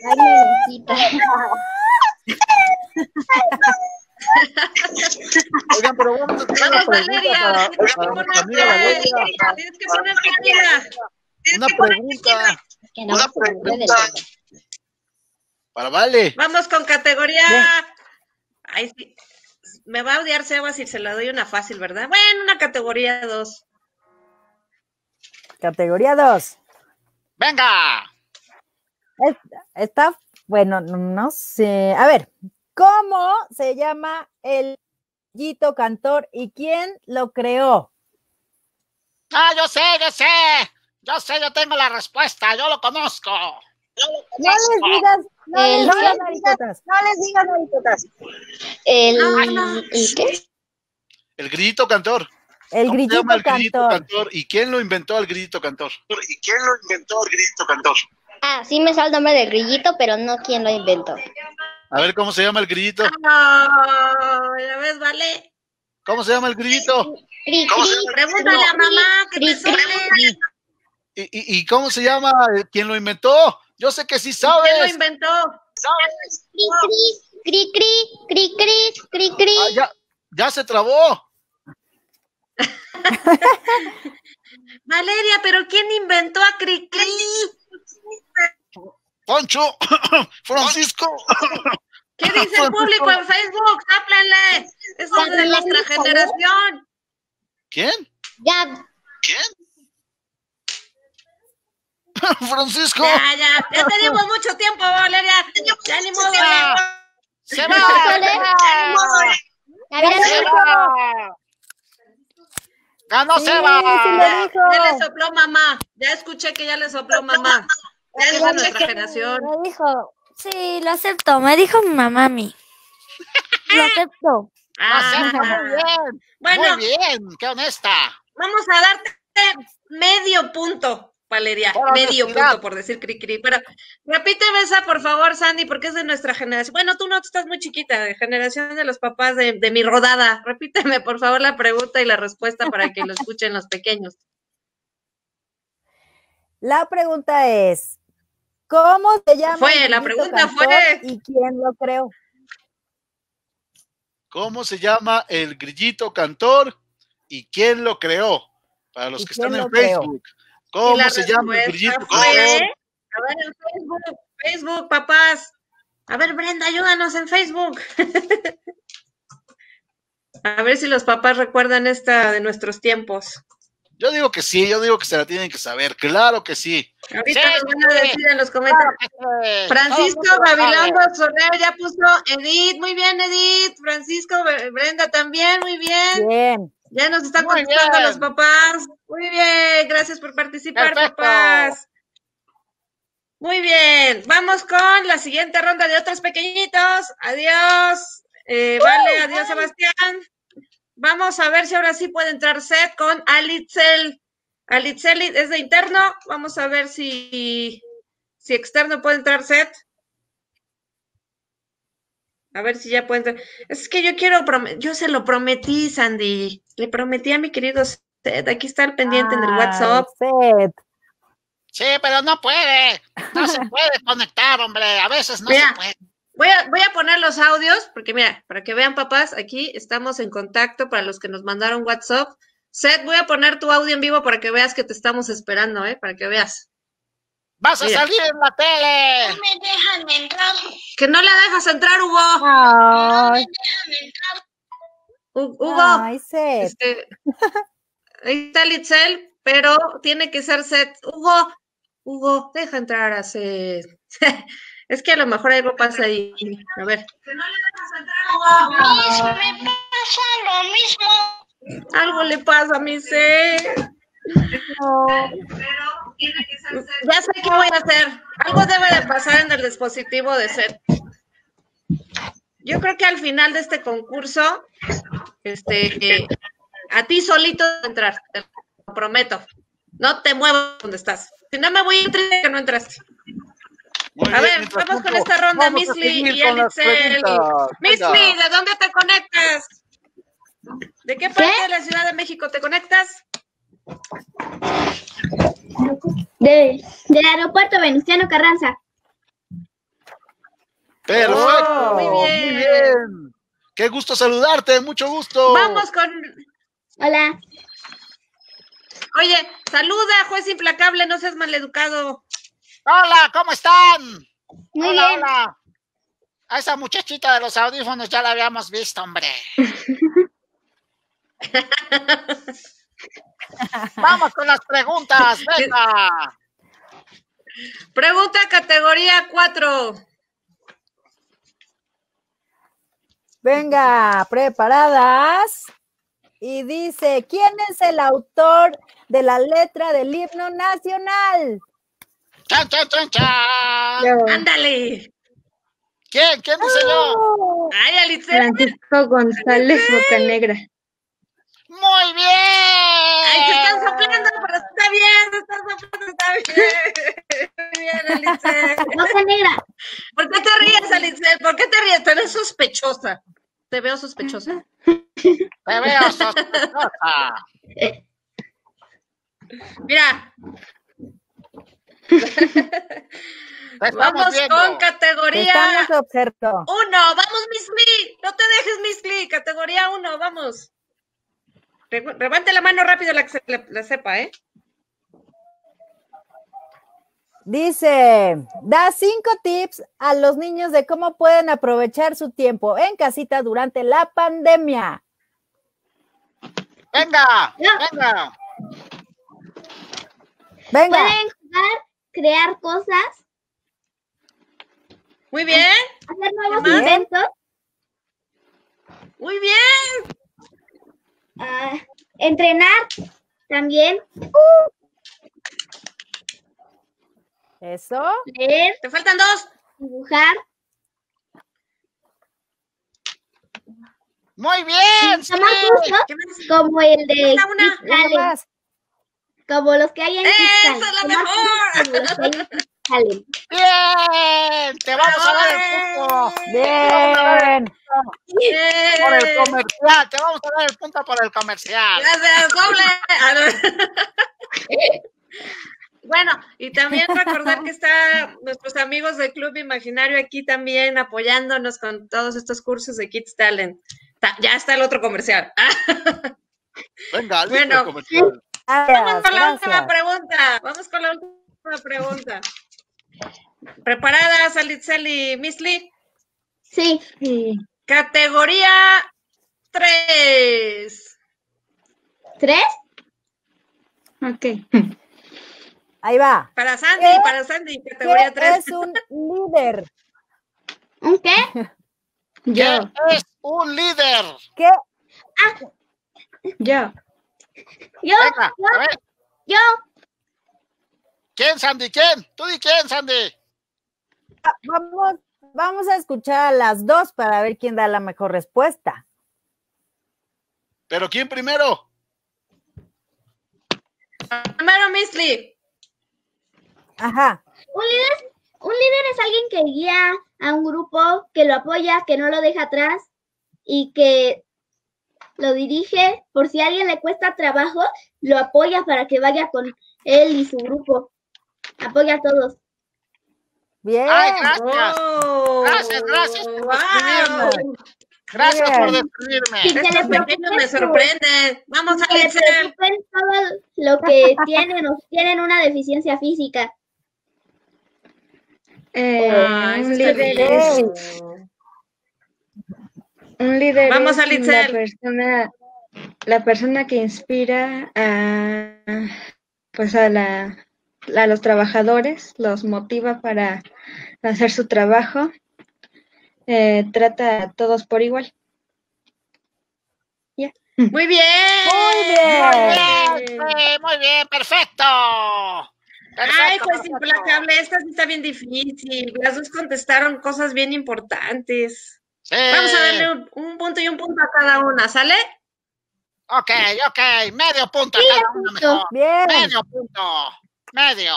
Nenecita. Oigan, pero vamos a hacer una Vamos, Valeria. pregunta. Tienes que ponerte pila. Una pregunta del todo. para Vale. Vamos con categoría. Ay, sí. Me va a odiar Sebas si se la doy una fácil, ¿verdad? Bueno, una categoría 2. Categoría 2. Venga. Está, bueno, no, no sé. A ver, ¿cómo se llama el Yito Cantor y quién lo creó? Ah, yo sé, yo sé. Yo sé, yo tengo la respuesta. Yo lo conozco. No les digas, no les digas narizotas. No les digas maricotas. El, No, no. ¿el qué? El grillito cantor. El ¿Cómo se grillito llama el grillito cantor. ¿Y quién lo inventó al grillito cantor? ¿Y quién lo inventó al grillito cantor? Ah, sí me sale el nombre del grillito, pero no quién lo inventó. A ver cómo se llama el grillito. No, ya ves, vale. ¿Cómo se llama el grillito? Cri, ¿Cómo se cri, Pregúntale a mamá que te Cri, cri. suene. ¿Y, y, y cómo se llama quién lo inventó? Yo sé que sí ¿Quién lo sabes. inventó? cri, cri, cri, cri, cri, cri, cri. Ah, ya, ya se trabó. Valeria, pero ¿quién inventó a Cricri? Poncho, Francisco. ¿Qué dice el público en Facebook? ¡Háblenle! Eso es de nuestra generación. ¿Quién? Ya, ¿Quién? Francisco. Ya, ya, ya tenemos mucho tiempo, Valeria. Ya ni modo. Se va. Ya verás. Se va. Ganó Sí, Seba. Ya le sopló mamá. Ya escuché que ya le sopló mamá. Ya es de nuestra generación. Me dijo, sí, lo acepto. Me dijo mi mamá a mí. Lo acepto. Ah, acepto, muy bien. bueno, Muy bien. Qué honesta. vamos a darte medio punto, Valeria. Medio punto por decir cri cri. Pero repíteme esa, por favor, Sandy, porque es de nuestra generación. Bueno, tú no, tú estás muy chiquita, de generación de los papás de, de mi rodada. Repíteme, por favor, la pregunta y la respuesta para que lo escuchen los pequeños. La pregunta es, ¿cómo se llama? Fue, el la grillito pregunta cantor fue. ¿Y quién lo creó? ¿Cómo se llama el grillito cantor y quién lo creó? Para los ¿Y que están en? Facebook. ¿Cómo se llama el fue- cantor? A ver, en Facebook, Facebook, papás. A ver, Brenda, ayúdanos en Facebook. A ver si los papás recuerdan esta de nuestros tiempos. Yo digo que sí, yo digo que se la tienen que saber, claro que sí. Ahorita Sí, nos van a decir en los comentarios. Francisco Gabilondo. Soler ya puso Edith, muy bien Edith, Francisco Bre- Brenda también, muy bien. Bien. Ya nos están Muy contestando bien. los papás. Muy bien, gracias por participar, Perfecto. papás. Muy bien, vamos con la siguiente ronda de otros pequeñitos. Adiós, eh, vale, adiós Sebastián. Vamos a ver si ahora sí puede entrar Seth con Alitzel. Alitzel es de interno. Vamos a ver si, si externo puede entrar Seth. A ver si ya puede entrar. Es que yo quiero, yo se lo prometí, Sandy. Le prometí a mi querido Seth. Aquí está el pendiente en el WhatsApp. Seth. Sí, pero no puede. No se puede conectar, hombre. A veces no Mira. se puede. Voy a, voy a poner los audios, porque mira, para que vean, papás, aquí estamos en contacto para los que nos mandaron WhatsApp. Seth, voy a poner tu audio en vivo para que veas que te estamos esperando, ¿eh? Para que veas. Vas a Mira. salir en la tele. me dejan entrar. Que no la dejas entrar, Hugo. Ay, Hu- Hugo, ay, este, ahí está Litzel, pero tiene que ser Seth. Hugo, Hugo, deja entrar a Seth. Es que a lo mejor algo pasa ahí. A ver. Que no le dejas entrar, Hugo. me pasa lo mismo. Algo le pasa a mi Seth. Ya sé qué voy a hacer. Algo debe de pasar en el dispositivo de Seth. Yo creo que al final de este concurso, este, eh, a ti solito entrar, te lo prometo. No te muevas donde estás. Si no me voy a entrar, que no entraste. Muy A bien, ver, vamos con esta ronda, Misli seguir y preguntas. Venga. Misli, ¿de dónde te conectas? ¿De qué parte de la Ciudad de México te conectas? De, del aeropuerto Venustiano Carranza. Perfecto. Oh, muy muy bien. bien. Qué gusto saludarte, mucho gusto. Vamos con Hola. Oye, saluda, juez implacable, no seas maleducado. Hola, ¿cómo están? Muy hola, bien. hola. A esa muchachita de los audífonos ya la habíamos visto, hombre. Vamos con las preguntas, venga. Pregunta categoría 4. Venga, preparadas. Y dice, ¿quién es el autor de la letra del himno nacional? Chan, chan, chan, chan. Ándale. ¿Quién? ¿Quién dice yo? Ay, Alicia. Francisco González Bocanegra. Muy bien. Ay, se están soplando, pero está bien, se están soplando, está bien. Muy bien, Alicia. Boca negra. ¿Por qué te ríes, Alicia? ¿Por qué te ríes? Te ves sospechosa. Te veo sospechosa. Te veo sospechosa. Mira, vamos viendo. con Te categoría uno. Vamos, Miss Lee. No te dejes, Miss Lee. Categoría uno, vamos. Levante la mano rápido la que se la, la sepa, ¿eh? Dice, da cinco tips a los niños de cómo pueden aprovechar su tiempo en casita durante la pandemia. Venga, venga. Venga, Pueden jugar, crear cosas, Muy bien, hacer nuevos inventos, muy bien. Ah, entrenar también, eso. leer, Te faltan dos. dibujar. Muy bien. sí. Tomar cursos ¿Qué más? como el de más. como los que hay en Kids ¡Esa es la mejor! Bien. Te vamos a dar el punto. Bien. Por el comercial. Te vamos a dar el punto por el comercial. Gracias, doble. No. Bueno, y también recordar que están nuestros amigos del Club Imaginario aquí también apoyándonos con todos estos cursos de Kids Talent. Ta- Ya está el otro comercial. Venga, Bueno. comercial. Vamos con la Gracias, última pregunta. Vamos con la última pregunta. ¿Preparadas, Alitzel y Misli? Sí. Categoría 3. ¿Tres? Ok. Ahí va. Para Sandy, ¿Qué? para Sandy, categoría ¿Qué 3. es un líder? ¿Un qué? Yo, ¿Qué es un líder? ¿Qué? yo. Yo, Venga, a ver, yo. ¿Quién, Sandy? ¿Quién? ¿Tú di quién, Sandy? Vamos, vamos a escuchar a las dos para ver quién da la mejor respuesta. ¿Pero quién primero? Primero, Misli. Ajá. Un líder, un líder es alguien que guía a un grupo, que lo apoya, que no lo deja atrás y que lo dirige. Por si a alguien le cuesta trabajo, lo apoya para que vaya con él y su grupo. Apoya a todos. Bien. Ay, gracias. Oh, Gracias, gracias por wow. describirme. Gracias Bien. por describirme. Estos pequeños me sorprenden. Vamos, Alitzel. preocupen todo lo que tienen o tienen una deficiencia física. Eh, Ah, un líder es, un líder Vamos, es la Alitzel. persona, la persona que inspira a, pues a la, a los trabajadores, los motiva para hacer su trabajo, eh, trata a todos por igual. Muy bien. Muy Bien, bien. sí, muy bien, perfecto. Ay, Perfecto, pues perfecto. implacable, esta sí está bien difícil. Las dos contestaron cosas bien importantes. Sí. Vamos a darle un, un punto y un punto a cada una, ¿sale? Ok, ok, medio punto a cada uno mejor. Bien. Medio punto, medio.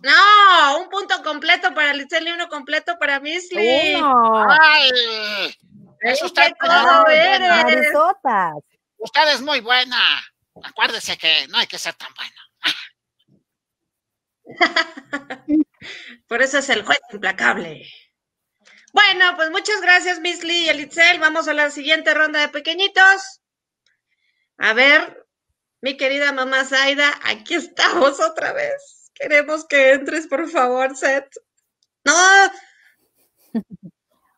No, un punto completo para Litzel y uno completo para Misli. Uno. Ay, Ay, eso está. Usted es muy buena. Acuérdese que no hay que ser tan buena. Por eso es el juez implacable. Bueno, pues muchas gracias, Misli y Elitzel. Vamos a la siguiente ronda de pequeñitos. A ver, mi querida mamá Zaida, aquí estamos otra vez. Queremos que entres, por favor, Seth. No.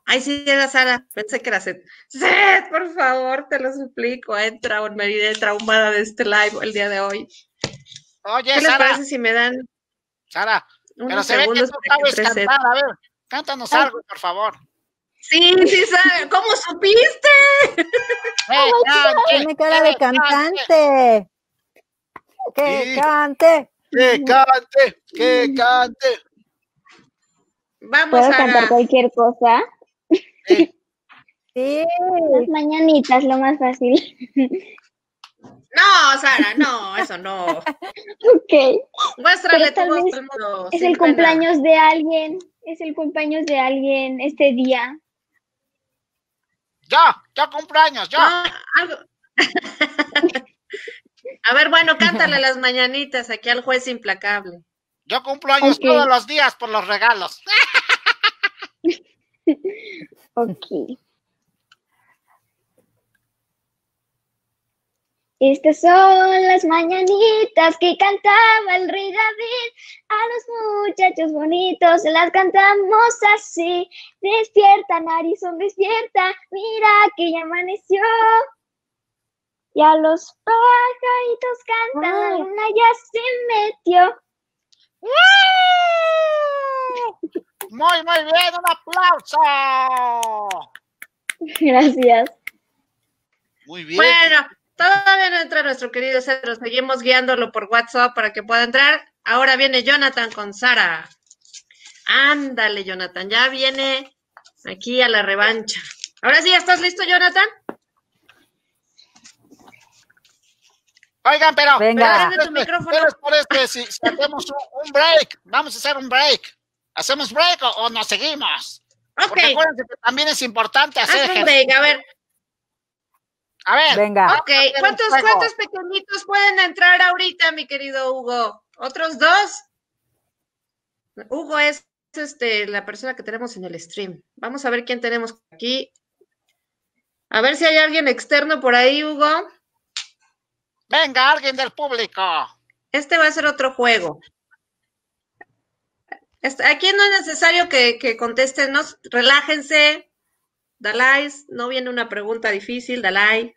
Ay, sí, era Sara. Pensé que era Seth. Seth, por favor, te lo suplico. Entra o me iré traumada de este live el día de hoy. Oye, ¿Qué les Sara, parece si me dan Sara, pero se ve que tú cantar. A ver, cántanos algo, por favor. Sí, sí, sabe. ¿Cómo supiste? Eh, Tiene cara de cantante. Que Sí. cante. Que cante, que cante. Vamos ¿Puedo a cantar cualquier cosa? Eh, Sí. Las mañanitas, lo más fácil. No, Sara, no, eso no. ok. Muéstrale tu voz. Es el pena. cumpleaños de alguien. Es el cumpleaños de alguien este día. Yo, yo cumpleaños, yo. No, algo. A ver, bueno, cántale las mañanitas aquí al juez implacable. Yo cumplo años todos los días por los regalos. Ok. Estas son las mañanitas que cantaba el rey David. A los muchachos bonitos las cantamos así. Despierta, narizón, despierta. Mira que ya amaneció. Y a los pajaritos cantan, la luna ya se metió. Muy, muy bien, un aplauso. Gracias. muy bien. Bueno, todavía no entra nuestro querido Cedro. Seguimos guiándolo por WhatsApp para que pueda entrar. Ahora viene Jonathan con Sara. Ándale, Jonathan, ya viene aquí a la revancha. Ahora sí, ¿estás listo, Jonathan? Oigan, pero, Venga. pero, Prende tu pero por este, si, si hacemos un, un break, vamos a hacer un break. ¿Hacemos break o, o nos seguimos? Ok, Porque acuérdense que también es importante hacer haz un ejercicio. break. A ver, A ver, Venga. ¿Cuántos. ¿Cuántos pequeñitos pueden entrar ahorita, mi querido Hugo? ¿Otros dos? Hugo es este, la persona que tenemos en el stream. Vamos a ver quién tenemos aquí. A ver si hay alguien externo por ahí, Hugo. Venga, alguien del público. Este va a ser otro juego. Este- Aquí no es necesario que, que contesten, no, relájense. Dalai, no viene una pregunta difícil, Dalai.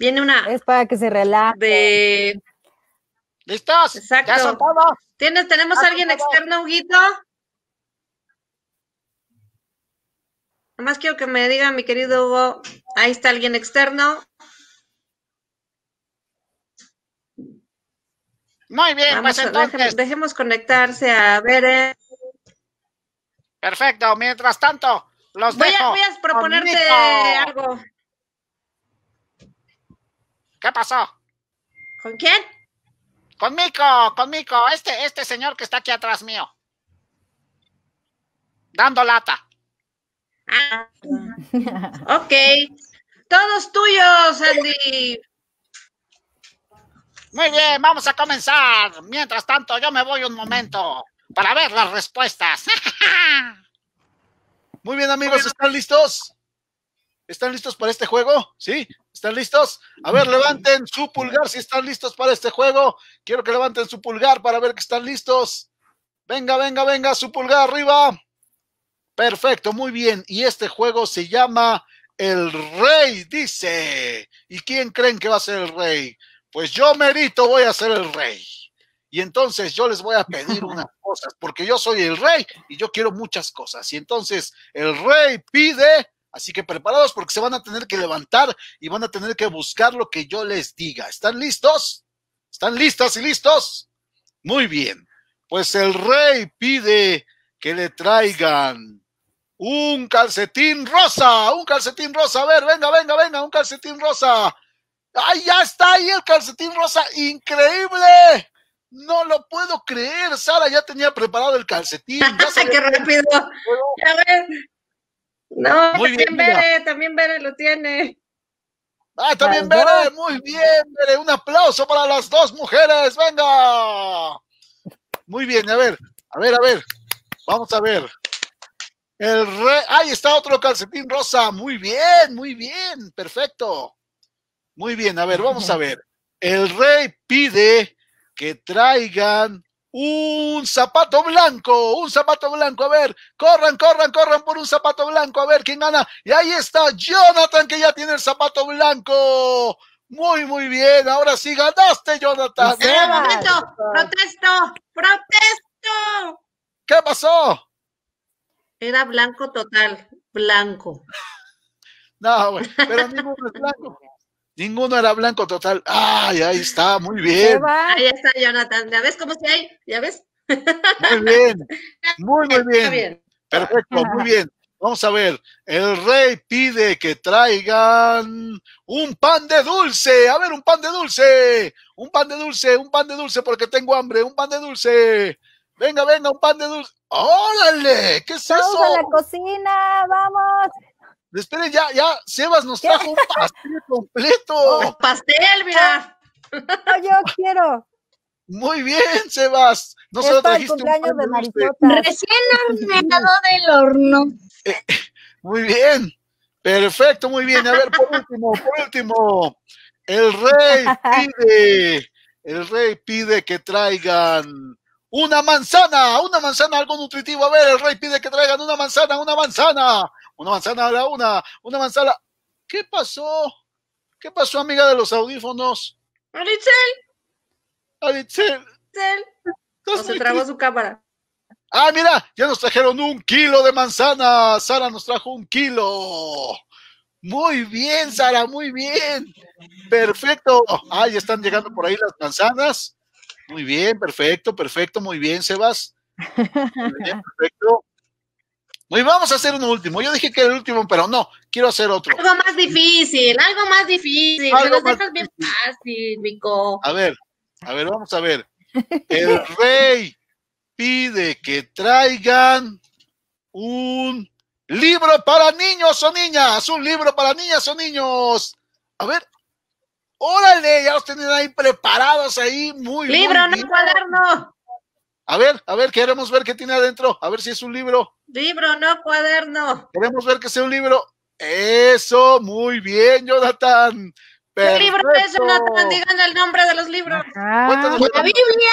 Viene una Es para que se relaje. de. ¿Listos? Exacto. ¿Ya son todos? ¿Tienes, ¿Tenemos Ah, alguien externo, Huguito? Nomás quiero que me diga, mi querido Hugo, ahí está alguien externo. Muy bien, Vamos pues a- entonces, dejemos, dejemos conectarse a ver. eh. perfecto. Mientras tanto, los Voy dejo. a, voy a proponerte algo. ¿Qué pasó? ¿Con quién? Con Mico, con Mico, este, este señor que está aquí atrás mío. Dando lata. Ah, ok. Todos tuyos, Andy. Muy bien, vamos a comenzar. Mientras tanto, yo me voy un momento para ver las respuestas. Muy bien, amigos, ¿están listos? ¿Están listos para este juego? ¿Sí? ¿Están listos? A ver, levanten su pulgar si están listos para este juego. Quiero que levanten su pulgar para ver que están listos. Venga, venga, venga, su pulgar arriba. Perfecto, muy bien. Y este juego se llama El Rey, dice. ¿Y quién creen que va a ser el rey? Pues yo merito voy a ser el rey. Y entonces yo les voy a pedir unas cosas, porque yo soy el rey y yo quiero muchas cosas. Y entonces el rey pide, así que preparados porque se van a tener que levantar y van a tener que buscar lo que yo les diga. ¿Están listos? ¿Están listas y listos? Muy bien. Pues el rey pide que le traigan un calcetín rosa, un calcetín rosa. A ver, venga, venga, venga, un calcetín rosa. ¡Ay, ya está ahí el calcetín rosa! ¡Increíble! No lo puedo creer. Sara ya tenía preparado el calcetín. Ya ¡Qué rápido! A ver. No, Muy también. Bere, también Bere lo tiene. Ah, también Las Bere, dos. muy bien, Bere, un aplauso para las dos mujeres, venga. Muy bien, a ver, a ver, a ver, vamos a ver. El rey, ahí está otro calcetín rosa, muy bien, muy bien, perfecto. Muy bien, a ver, vamos a ver. El rey pide que traigan un zapato blanco, un zapato blanco. A ver, corran, corran, corran por un zapato blanco. A ver quién gana. Y ahí está Jonathan, que ya tiene el zapato blanco. Muy, muy bien. Ahora sí ganaste, Jonathan. Sí. Eh, momento, protesto, protesto. ¿Qué pasó? Era blanco total, blanco. No, güey, pero ninguno es blanco. Ninguno era blanco total. Ay, ahí está, muy bien, Ahí está Jonathan. ¿Ya ves cómo se hay? ¿Ya ves? muy bien, muy, muy Está bien. bien. Perfecto, muy bien. Vamos a ver. El rey pide que traigan un pan de dulce. A ver, un pan de dulce. Un pan de dulce, un pan de dulce porque tengo hambre. Un pan de dulce. Venga, venga, un pan de dulce. ¡Órale! ¿Qué es todos a la cocina, vamos. Esperen, ya, ya. Sebas nos trajo un pastel completo. Oh, pastel, mira. No, yo quiero. Muy bien, Sebas. No solo trajiste un cumpleaños pan de. Recién horneado del horno. Muy bien, perfecto, muy bien. A ver, por último, por último, el rey pide, el rey pide que traigan una manzana, una manzana, algo nutritivo. A ver, el rey pide que traigan una manzana, una manzana, una manzana a la una, una manzana. ¿Qué pasó? ¿Qué pasó, amiga de los audífonos? Aritzel, O se tragó su cámara. Ah, mira, ya nos trajeron un kilo de manzana. Sara nos trajo un kilo. Muy bien, Sara, muy bien. Perfecto. Ah, ya están llegando por ahí las manzanas. Muy bien, perfecto, perfecto, muy bien, Sebas. Muy bien, perfecto. Muy vamos a hacer un último. Yo dije que era el último, pero no, quiero hacer otro. Algo más difícil, algo más difícil. Algo los más dejas bien fácil, Mico. A ver, a ver, vamos a ver. El rey pide que traigan un libro para niños o niñas, un libro para niñas o niños. A ver, órale, ya los tienen ahí preparados ahí, muy Libro, muy no bien. cuaderno. A ver, a ver, queremos ver qué tiene adentro, a ver si es un libro. Libro, no cuaderno. Queremos ver que sea un libro. Eso, muy bien, Jonathan. ¿Qué libro es, Perfecto. Jonathan? Digan el nombre de los libros. Cuéntanos, La. Biblia.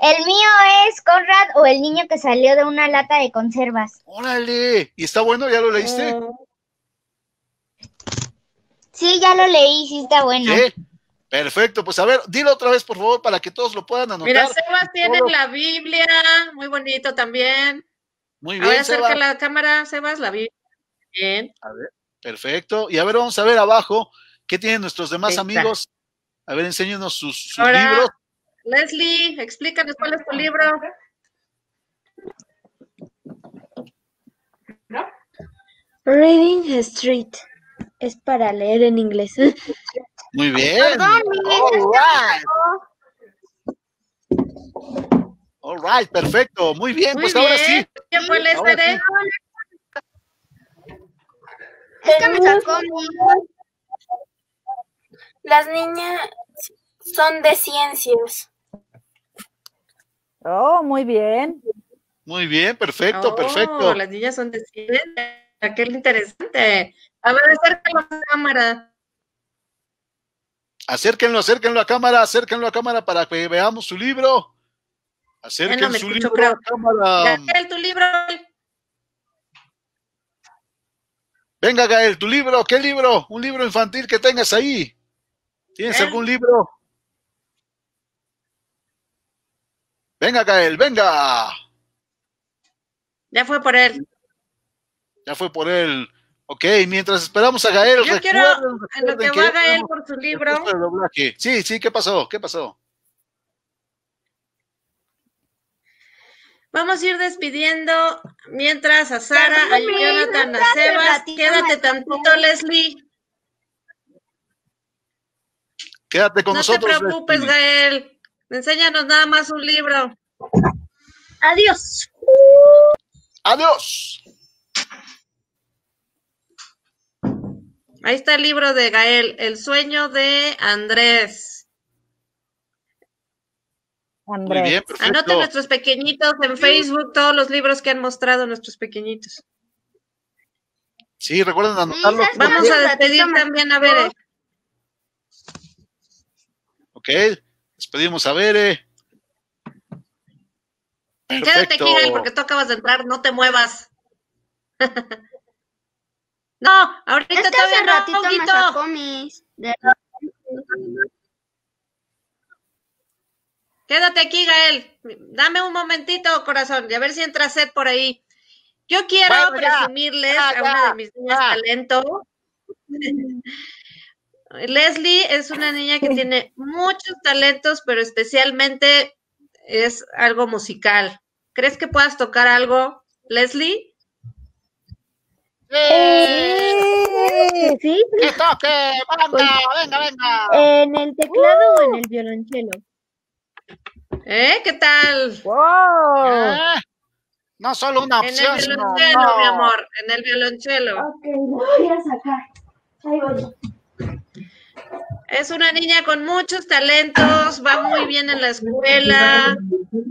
El mío es Conrad o el niño que salió de una lata de conservas. Órale, ¿y está bueno? ¿Ya lo leíste? Sí, ya lo leí, sí está bueno. ¿Sí? Perfecto, pues a ver, dilo otra vez, por favor, para que todos lo puedan anotar. Mira, Sebas tiene la Biblia, muy bonito también. Muy A ver, bien, acerca Sebas. la cámara, Sebas, la Biblia. Bien. A ver, perfecto. Y a ver, vamos a ver abajo qué tienen nuestros demás amigos. A ver, enséñenos sus, sus Ahora, libros. Leslie, explícanos cuál es tu libro. Reading Street. Es para leer en inglés. Muy bien. Perdón, All right. All right, perfecto. Muy bien, Muy pues bien. ahora sí. ¿Quién fue el SD? Es que me sacó. Las niñas son de ciencias. Oh, muy bien. Muy bien, perfecto, Oh, perfecto. Las niñas son de ciencia. Qué interesante. A ver, acércalo a la cámara. Acérquenlo, acérquenlo a cámara, acérquenlo a cámara para que veamos su libro. Acerquen no su escucho, libro creo. a cámara. Gael, tu libro. Venga, Gael, tu libro, ¿qué libro? Un libro infantil que tengas ahí. ¿Tienes algún libro? Venga, Gael, venga. Ya fue por él. Ya fue por él. Ok, mientras esperamos a Gael, Yo quiero, en lo que recuerden va Gael por su libro, curso de doblaje. Sí, sí, ¿qué pasó? ¿Qué pasó? vamos a ir despidiendo mientras a Sara, a Jonathan, a Sebas. Quédate tantito, Leslie. Quédate con No te nosotros. preocupes, Leslie. Gael. Enséñanos nada más un libro. Adiós. Adiós. Ahí está el libro de Gael, El sueño de Andrés. Muy Andrés. bien, perfecto. Anoten nuestros pequeñitos en Facebook todos los libros que han mostrado nuestros pequeñitos. Sí, recuerden anotarlo. ¿sabes Vamos a despedir también a Bere. Ok, despedimos a Bere. Quédate Perfecto. aquí, Gael, porque tú acabas de entrar, no te muevas. no, ahorita Es que todavía hace no, ratito me Huguito. sacó mis... de- Quédate aquí, Gael. Dame un momentito, corazón, y a ver si entra Seth por ahí. Yo quiero Bueno, ya, presumirles ya, a una de mis niñas ya. talento. Leslie es una niña que tiene muchos talentos, pero especialmente es algo musical. ¿Crees que puedas tocar algo, Leslie? Sí, sí, ¡Que toque! ¡Venga, venga, venga! en el teclado o en el violonchelo. ¿Eh? ¿Qué tal? ¡Wow! ¿Eh? No solo una En el opción, violonchelo, no. mi amor, en el violonchelo. Ok, lo voy a sacar. Ahí voy. Es una niña con muchos talentos, va muy bien en la escuela,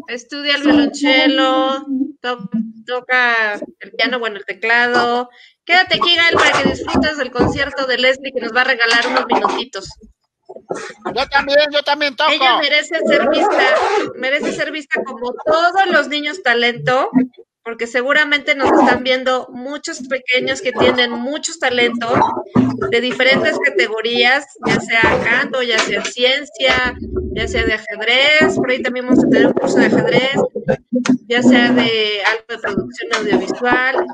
estudia el violonchelo, to- toca el piano, bueno, el teclado. Quédate aquí, Gael, para que disfrutes del concierto de Leslie que nos va a regalar unos minutitos. Yo también, yo también toco. Ella merece ser vista, merece ser vista como todos los niños talento, porque seguramente nos están viendo muchos pequeños que tienen muchos talentos de diferentes categorías, ya sea canto, ya sea ciencia, ya sea de ajedrez, por ahí también vamos a tener un curso de ajedrez, ya sea de algo de producción audiovisual.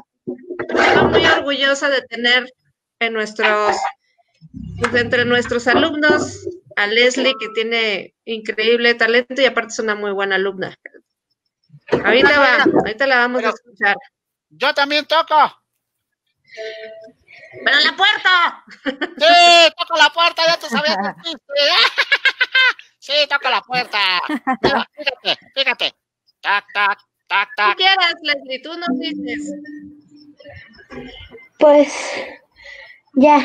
Estoy muy orgullosa de tener en nuestros, pues, entre nuestros alumnos a Leslie, que tiene increíble talento y aparte es una muy buena alumna. Ahorita va, ahorita la vamos a escuchar. Yo también toco. ¡Pero en la puerta! Sí, toco la puerta, ya te sabía que existe. Sí, toco la puerta. Mira, fíjate, fíjate. Tac, tac, tac, Tú tac. quieras, Leslie, tú nos dices. Pues ya.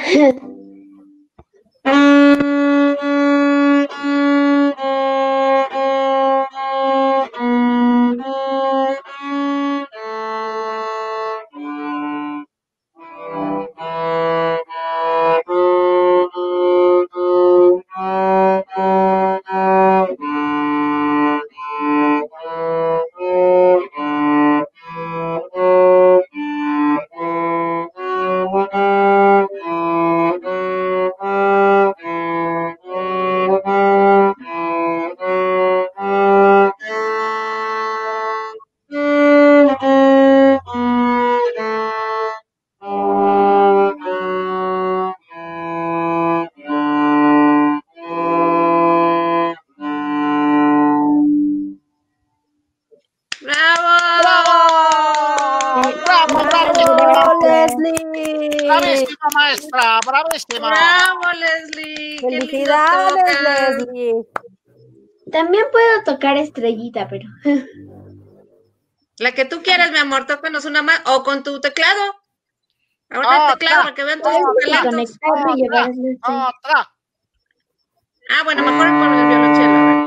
Tocar estrellita, pero. La que tú quieras, mi amor, tócanos una más. O con tu teclado. Ahora el teclado para que vean llevar el ¡Otra! Ah, bueno, mejor con el violonchelo.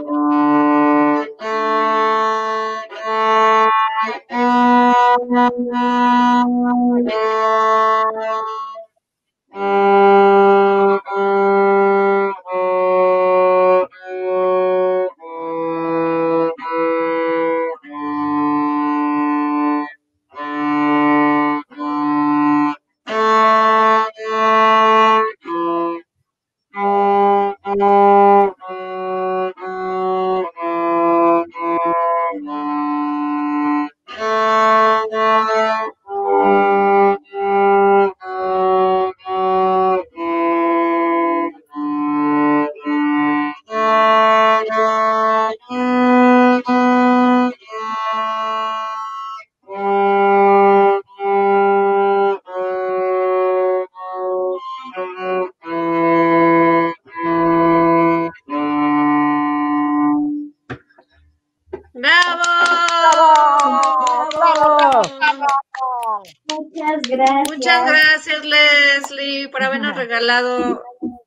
Regalado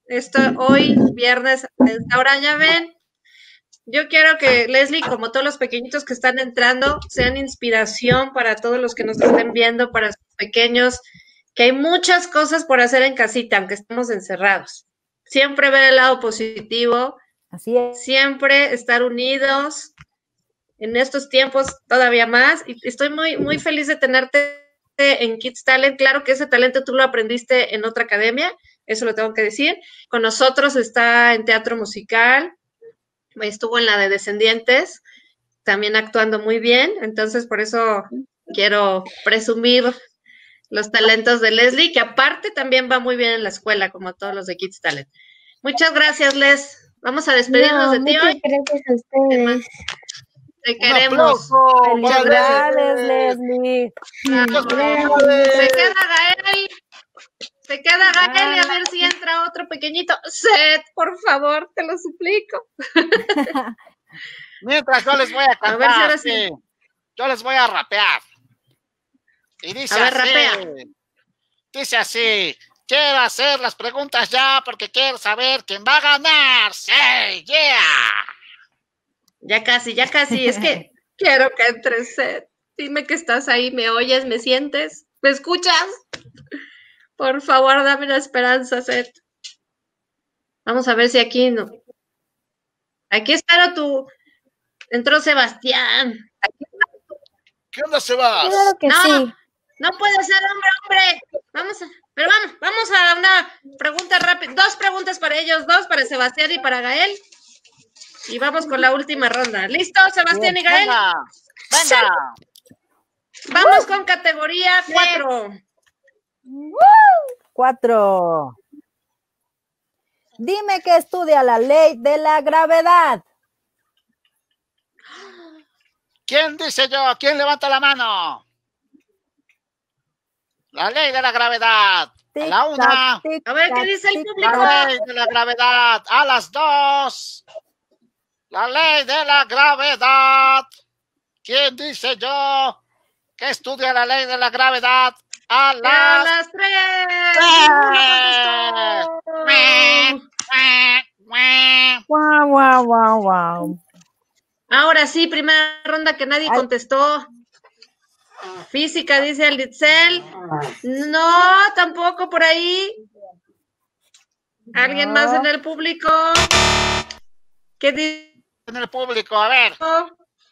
esto hoy, viernes, a esta hora. Ya ven, yo quiero que Leslie, como todos los pequeñitos que están entrando, sean inspiración para todos los que nos estén viendo, para sus pequeños, que hay muchas cosas por hacer en casita, aunque estemos encerrados. Siempre ver el lado positivo, Así es. siempre estar unidos en estos tiempos todavía más. Y estoy muy, muy feliz de tenerte en Kids Talent. Claro que ese talento tú lo aprendiste en otra academia, eso lo tengo que decir. Con nosotros está en teatro musical, estuvo en la de Descendientes, también actuando muy bien. Entonces, por eso quiero presumir los talentos de Leslie, que aparte también va muy bien en la escuela, como todos los de Kids Talent. Muchas gracias, Les. Vamos a despedirnos No, de ti hoy. gracias a ustedes. Te ¡Un queremos. Muchas ¡Felicidades, Leslie! Leslie! Se queda Gael. Se queda Gael y a ver si entra otro pequeñito. Seth, por favor, te lo suplico. Mientras yo les voy a A ver si cantar, ahora sí. sí. Yo les voy a rapear. Y dice A ver, así. rapea. Dice así. Quiero hacer las preguntas ya porque quiero saber quién va a ganar. ¡Sí! ¡Yeah! Ya casi, ya casi. Es que quiero que entre Seth. Dime que estás ahí, me oyes, me sientes, me escuchas. Por favor, dame la esperanza, Seth. Vamos a ver si aquí no. Aquí espero tu. Entró Sebastián. ¿Qué onda, Sebas? Claro que No, sí. No puede ser hombre, hombre. Vamos a, pero vamos, vamos a una pregunta rápida. Dos preguntas para ellos, dos para Sebastián y para Gael. Y vamos con la última ronda. ¿Listo, Sebastián y Gael? Venga, venga. Vamos con categoría cuatro. Cuatro. Dime que estudia la ley de la gravedad. ¿Quién dice yo? ¿Quién levanta la mano? La ley de la gravedad. A la una. Tic, A ver, ¿qué dice el público? La ley de la gravedad. A las dos. La ley de la gravedad. ¿Quién dice yo? Que estudia la ley de la gravedad. A A las las tres. Guau, guau, guau, guau. Ahora sí, primera ronda que nadie Ay. contestó. Física, dice el Litzel. No, tampoco por ahí. ¿Alguien más en el público? ¿Qué dijo? En el público, a ver.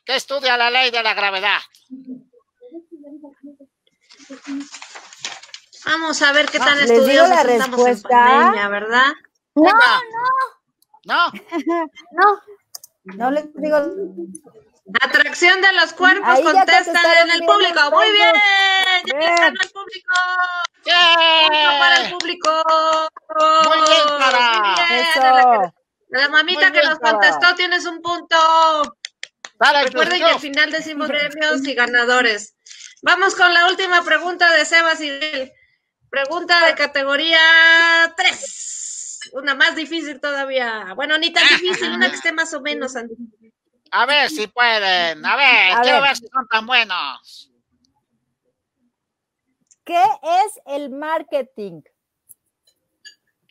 ¿Qué estudia la ley de la gravedad? Vamos a ver qué tan ¿Les digo estudiosos la estamos en pandemia, ¿verdad? No, no. No, No les digo. Atracción de los cuerpos, Ahí contestan en el público. Muy bien, ya ganó el público. ¡Yeah! Para el público. Muy bien, Clara. Muy bien. Eso. La mamita que nos contestó, tienes un punto. Dale, Recuerden que al final decimos premios y ganadores. Vamos con la última pregunta de Sebas y. Pregunta de categoría 3. Una más difícil todavía. Bueno, ni tan difícil, una que esté más o menos. Andy. A ver si pueden. A ver, A quiero ver. ver si son tan buenos. ¿Qué es el marketing?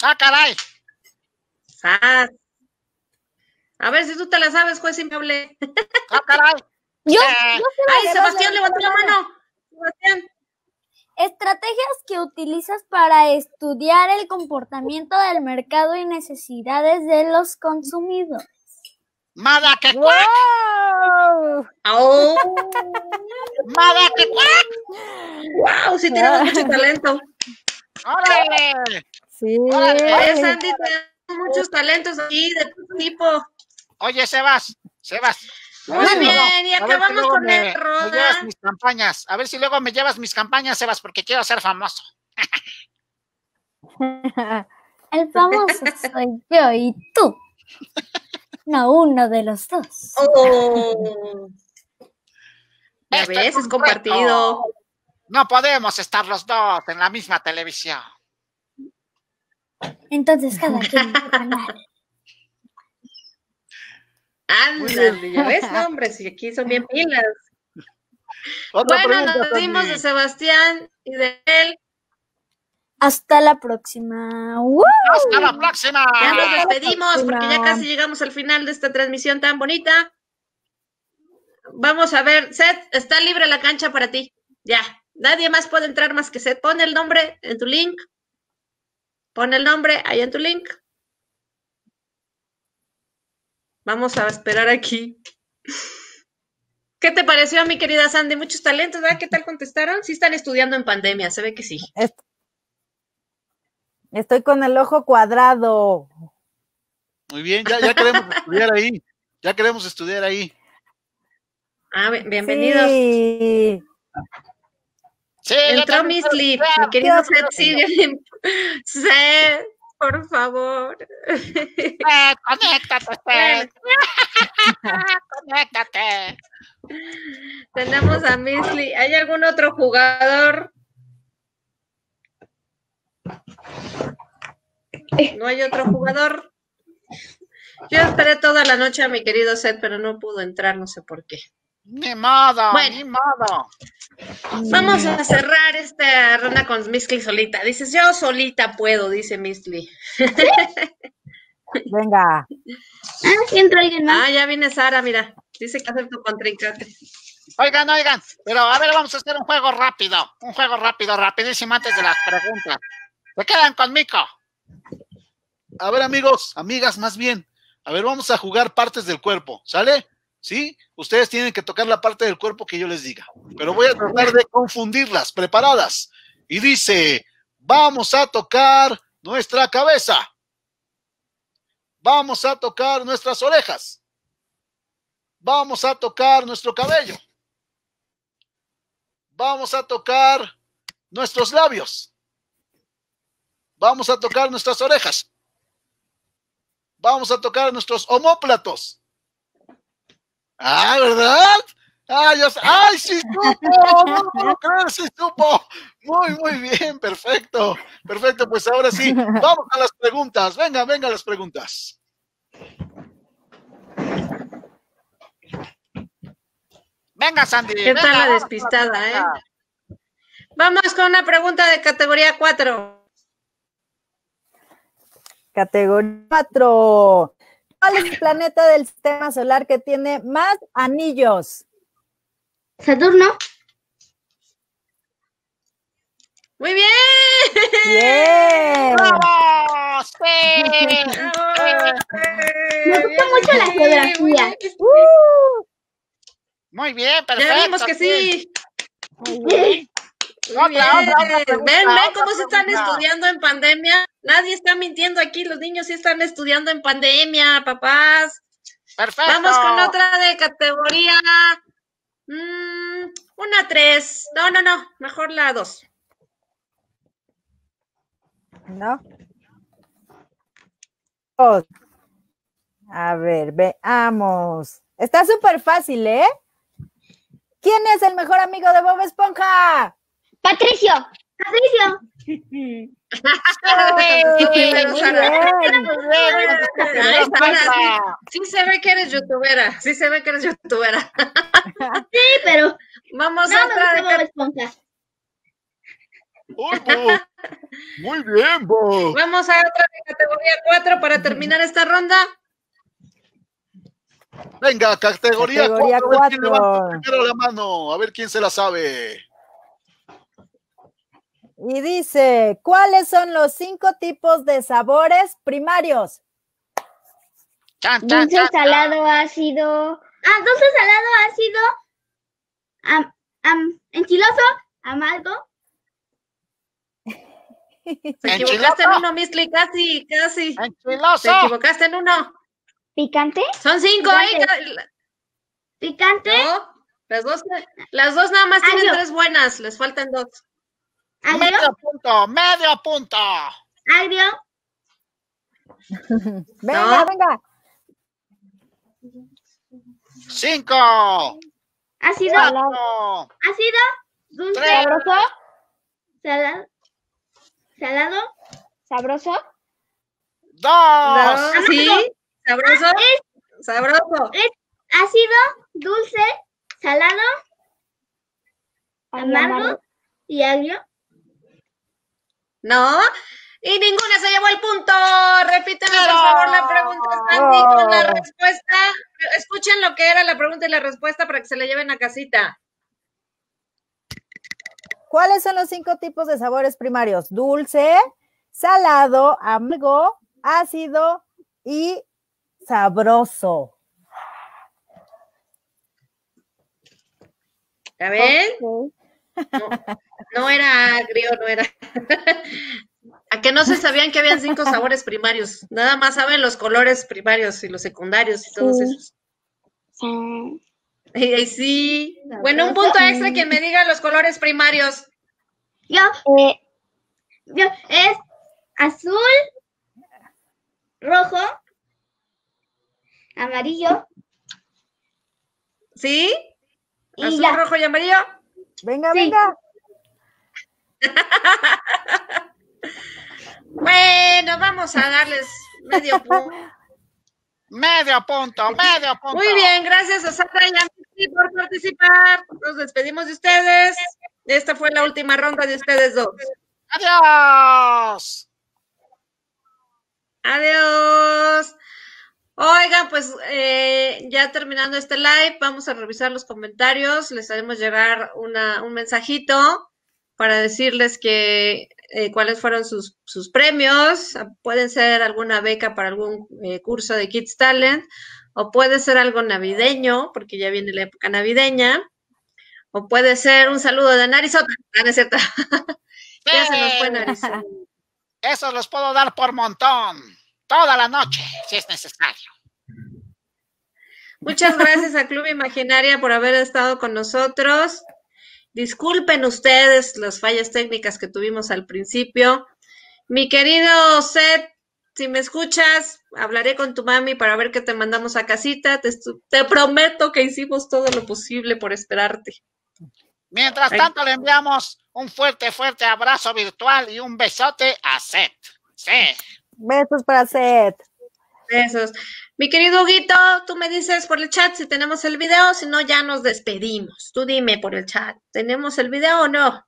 Ah, caray. Sas. A ver si tú te la sabes, juez inviable. Ah, caray. Yo, Eh, yo Ay, Sebastián levantó la mano. Sebastián. Estrategias que utilizas para estudiar el comportamiento del mercado y necesidades de los consumidores. Mada que ¡Wow! cuac. Oh, Mada que cuac. wow, sí tenemos mucho talento. ¡Órale! Sí. Oye, Sandy, tenemos muchos talentos aquí de todo tipo. Oye, Sebas, Sebas. Muy si bien, luego- y si acabamos con me- el me roda. llevas mis campañas. A ver si luego me llevas mis campañas, Sebas, porque quiero ser famoso. El famoso soy yo y tú. No uno de los dos. Oh. Ya Esto ves, un es compartido. reto. No podemos estar los dos en la misma televisión. Entonces cada quien en su canal. Ándale, ya ves, no, hombre, si aquí son bien pilas. Otra Bueno, nos despedimos Sandy. de Sebastián y de él. Hasta la próxima. ¡Woo! ¡Hasta la próxima! Ya nos despedimos porque ya casi llegamos al final de esta transmisión tan bonita. Vamos a ver, Seth, está libre la cancha para ti. Ya, nadie más puede entrar más que Seth. Pon el nombre en tu link. Pon el nombre ahí en tu link. Vamos a esperar aquí. ¿Qué te pareció, mi querida Sandy? Muchos talentos, ¿verdad? ¿Qué tal contestaron? Sí están estudiando en pandemia, se ve que sí. Estoy con el ojo cuadrado. Muy bien, ya, ya queremos estudiar ahí. Ya queremos estudiar ahí. Ah, bien- bienvenidos. Sí. Entró Miss estudiar. mi querido Seth, sigue. Seth, por favor. Eh, conéctate, conéctate. Tenemos a Miss Lee. ¿Hay algún otro jugador? No hay otro jugador. Yo esperé toda la noche a mi querido Seth, pero no pudo entrar, no sé por qué. Ni modo, Bueno. ni modo. Vamos a cerrar esta ronda con Miss Lee solita. Dices, yo solita puedo, dice Miss Lee. Venga. Ah, sí entró alguien más. Ah, ya viene Sara, mira. Dice que hacer tu contrincante. Oigan, oigan, pero a ver, vamos a hacer un juego rápido. Un juego rápido, rapidísimo antes de las preguntas. ¿Se quedan conmigo? A ver, amigos, amigas, más bien. A ver, vamos a jugar partes del cuerpo, ¿sale? ¿Sí? Ustedes tienen que tocar la parte del cuerpo que yo les diga. Pero voy a tratar de confundirlas, preparadas. Y dice, vamos a tocar nuestra cabeza. Vamos a tocar nuestras orejas. Vamos a tocar nuestro cabello. Vamos a tocar nuestros labios. Vamos a tocar nuestras orejas. Vamos a tocar nuestros homóplatos. Ah, ¿verdad? Ah, ya sé. ¡Ay, sí supo! No lo puedo creer, sí supo. Muy, muy bien, perfecto. Perfecto, pues ahora sí, vamos a las preguntas. Venga, venga las preguntas. Venga, Sandy. ¿Qué venga, tal la despistada, eh? Vamos con una pregunta de categoría 4. Categoría 4. ¿Cuál es el planeta del sistema solar que tiene más anillos? Saturno. Muy bien. Bien. ¡Bravo! ¡Sí! Me gusta mucho la geografía. Uh, Muy bien, perfecto. Ya vimos que sí. muy bien. Otra, otra, otra pregunta, ven, ven cómo se están estudiando en pandemia. Nadie está mintiendo aquí, los niños sí están estudiando en pandemia, papás. Perfecto. Vamos con otra de categoría. mm, una tres. No, no, no. Mejor la dos. ¿No? Dos. A ver, veamos. Está súper fácil, ¿eh? ¿Quién es el mejor amigo de Bob Esponja? Patricio. Patricio. Sí, sí se ve que eres youtubera, sí se ve que eres youtubera. Sí, pero Vamos no a otra de. Muy bien, Bo. Vamos a otra de categoría 4 para terminar esta ronda. Venga, categoría, Categoría cuatro, a ver quién cuatro. levanta primero la mano, a ver quién se la sabe. Y dice, ¿cuáles son los cinco tipos de sabores primarios? Chan, chan, Dulce, chan. salado, ácido. Ah, dulce salado ácido, am, am, enchiloso, amargo. Se equivocaste en uno, Misli, casi, casi. Se Enchiloso. equivocaste en uno. ¿Picante? Son cinco, ¿eh? Picante. Ca- Picante, No, las dos, las dos nada más tienen tres buenas, les faltan dos. Agrio, Medio punto, medio punto. agrio, Venga, No. venga. Cinco. ácido, Cuatro. ácido, dulce, Tres. ¿Sabroso? salado, salado, ¿Sabroso? Dos. No, sí, sabroso, sabroso. ácido, dulce, salado, amargo y agrio. No, y ninguna se llevó el punto. Repíteme, por favor, la pregunta, Sandy, con la respuesta. Escuchen lo que era la pregunta y la respuesta para que se la lleven a casita. ¿Cuáles son los cinco tipos de sabores primarios? Dulce, salado, amargo, ácido y sabroso. ¿Ya ven? No, no era agrio, no era. A que no se sabían que habían cinco sabores primarios. Nada más saben los colores primarios y los secundarios y todos Sí. esos. Ay, ay, sí. Bueno, un punto extra quien me diga los colores primarios. Yo, Eh, yo, es azul, rojo, amarillo ¿Sí? Azul, ya. rojo y amarillo. Venga, Sí. venga. Bueno, vamos a darles medio punto. Medio punto, medio punto. Muy bien, gracias a Sara y a Missy por participar. Nos despedimos de ustedes. Esta fue la última ronda de ustedes dos. Adiós. Adiós. Oigan, pues eh, ya terminando este live, vamos a revisar los comentarios. Les haremos llegar una, un mensajito para decirles que eh, cuáles fueron sus, sus premios. Pueden ser alguna beca para algún eh, curso de Kids Talent, o puede ser algo navideño, porque ya viene la época navideña, o puede ser un saludo de Narizota. Ah, no es cierto. ya se nos fue Narizota. Eso los puedo dar por montón. Toda la noche, si es necesario. Muchas gracias a Club Imaginaria por haber estado con nosotros. Disculpen ustedes las fallas técnicas que tuvimos al principio. Mi querido Seth, si me escuchas, hablaré con tu mami para ver qué te mandamos a casita. Te, prometo que hicimos todo lo posible por esperarte. Mientras Ay. tanto, le enviamos un fuerte, fuerte abrazo virtual y un besote a Seth. Sí. Besos para Seth. Besos. Mi querido Huguito, tú me dices por el chat si tenemos el video, si no, ya nos despedimos. Tú dime por el chat, ¿tenemos el video o no?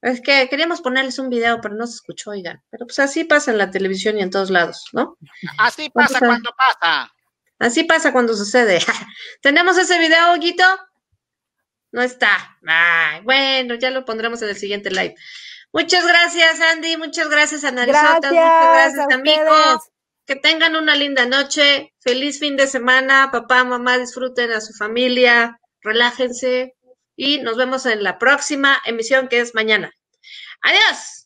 Es que queríamos ponerles un video, pero no se escuchó, oigan. Pero pues así pasa en la televisión y en todos lados, ¿no? Así pasa a- cuando pasa. Así pasa cuando sucede. ¿Tenemos ese video, Huguito? No está. Ay, bueno, ya lo pondremos en el siguiente live. Muchas gracias, Andy. Muchas gracias a Narizota. Gracias Muchas gracias, a amigo. ustedes. Que tengan una linda noche. Feliz fin de semana. Papá, mamá, disfruten a su familia. Relájense. Y nos vemos en la próxima emisión que es mañana. Adiós.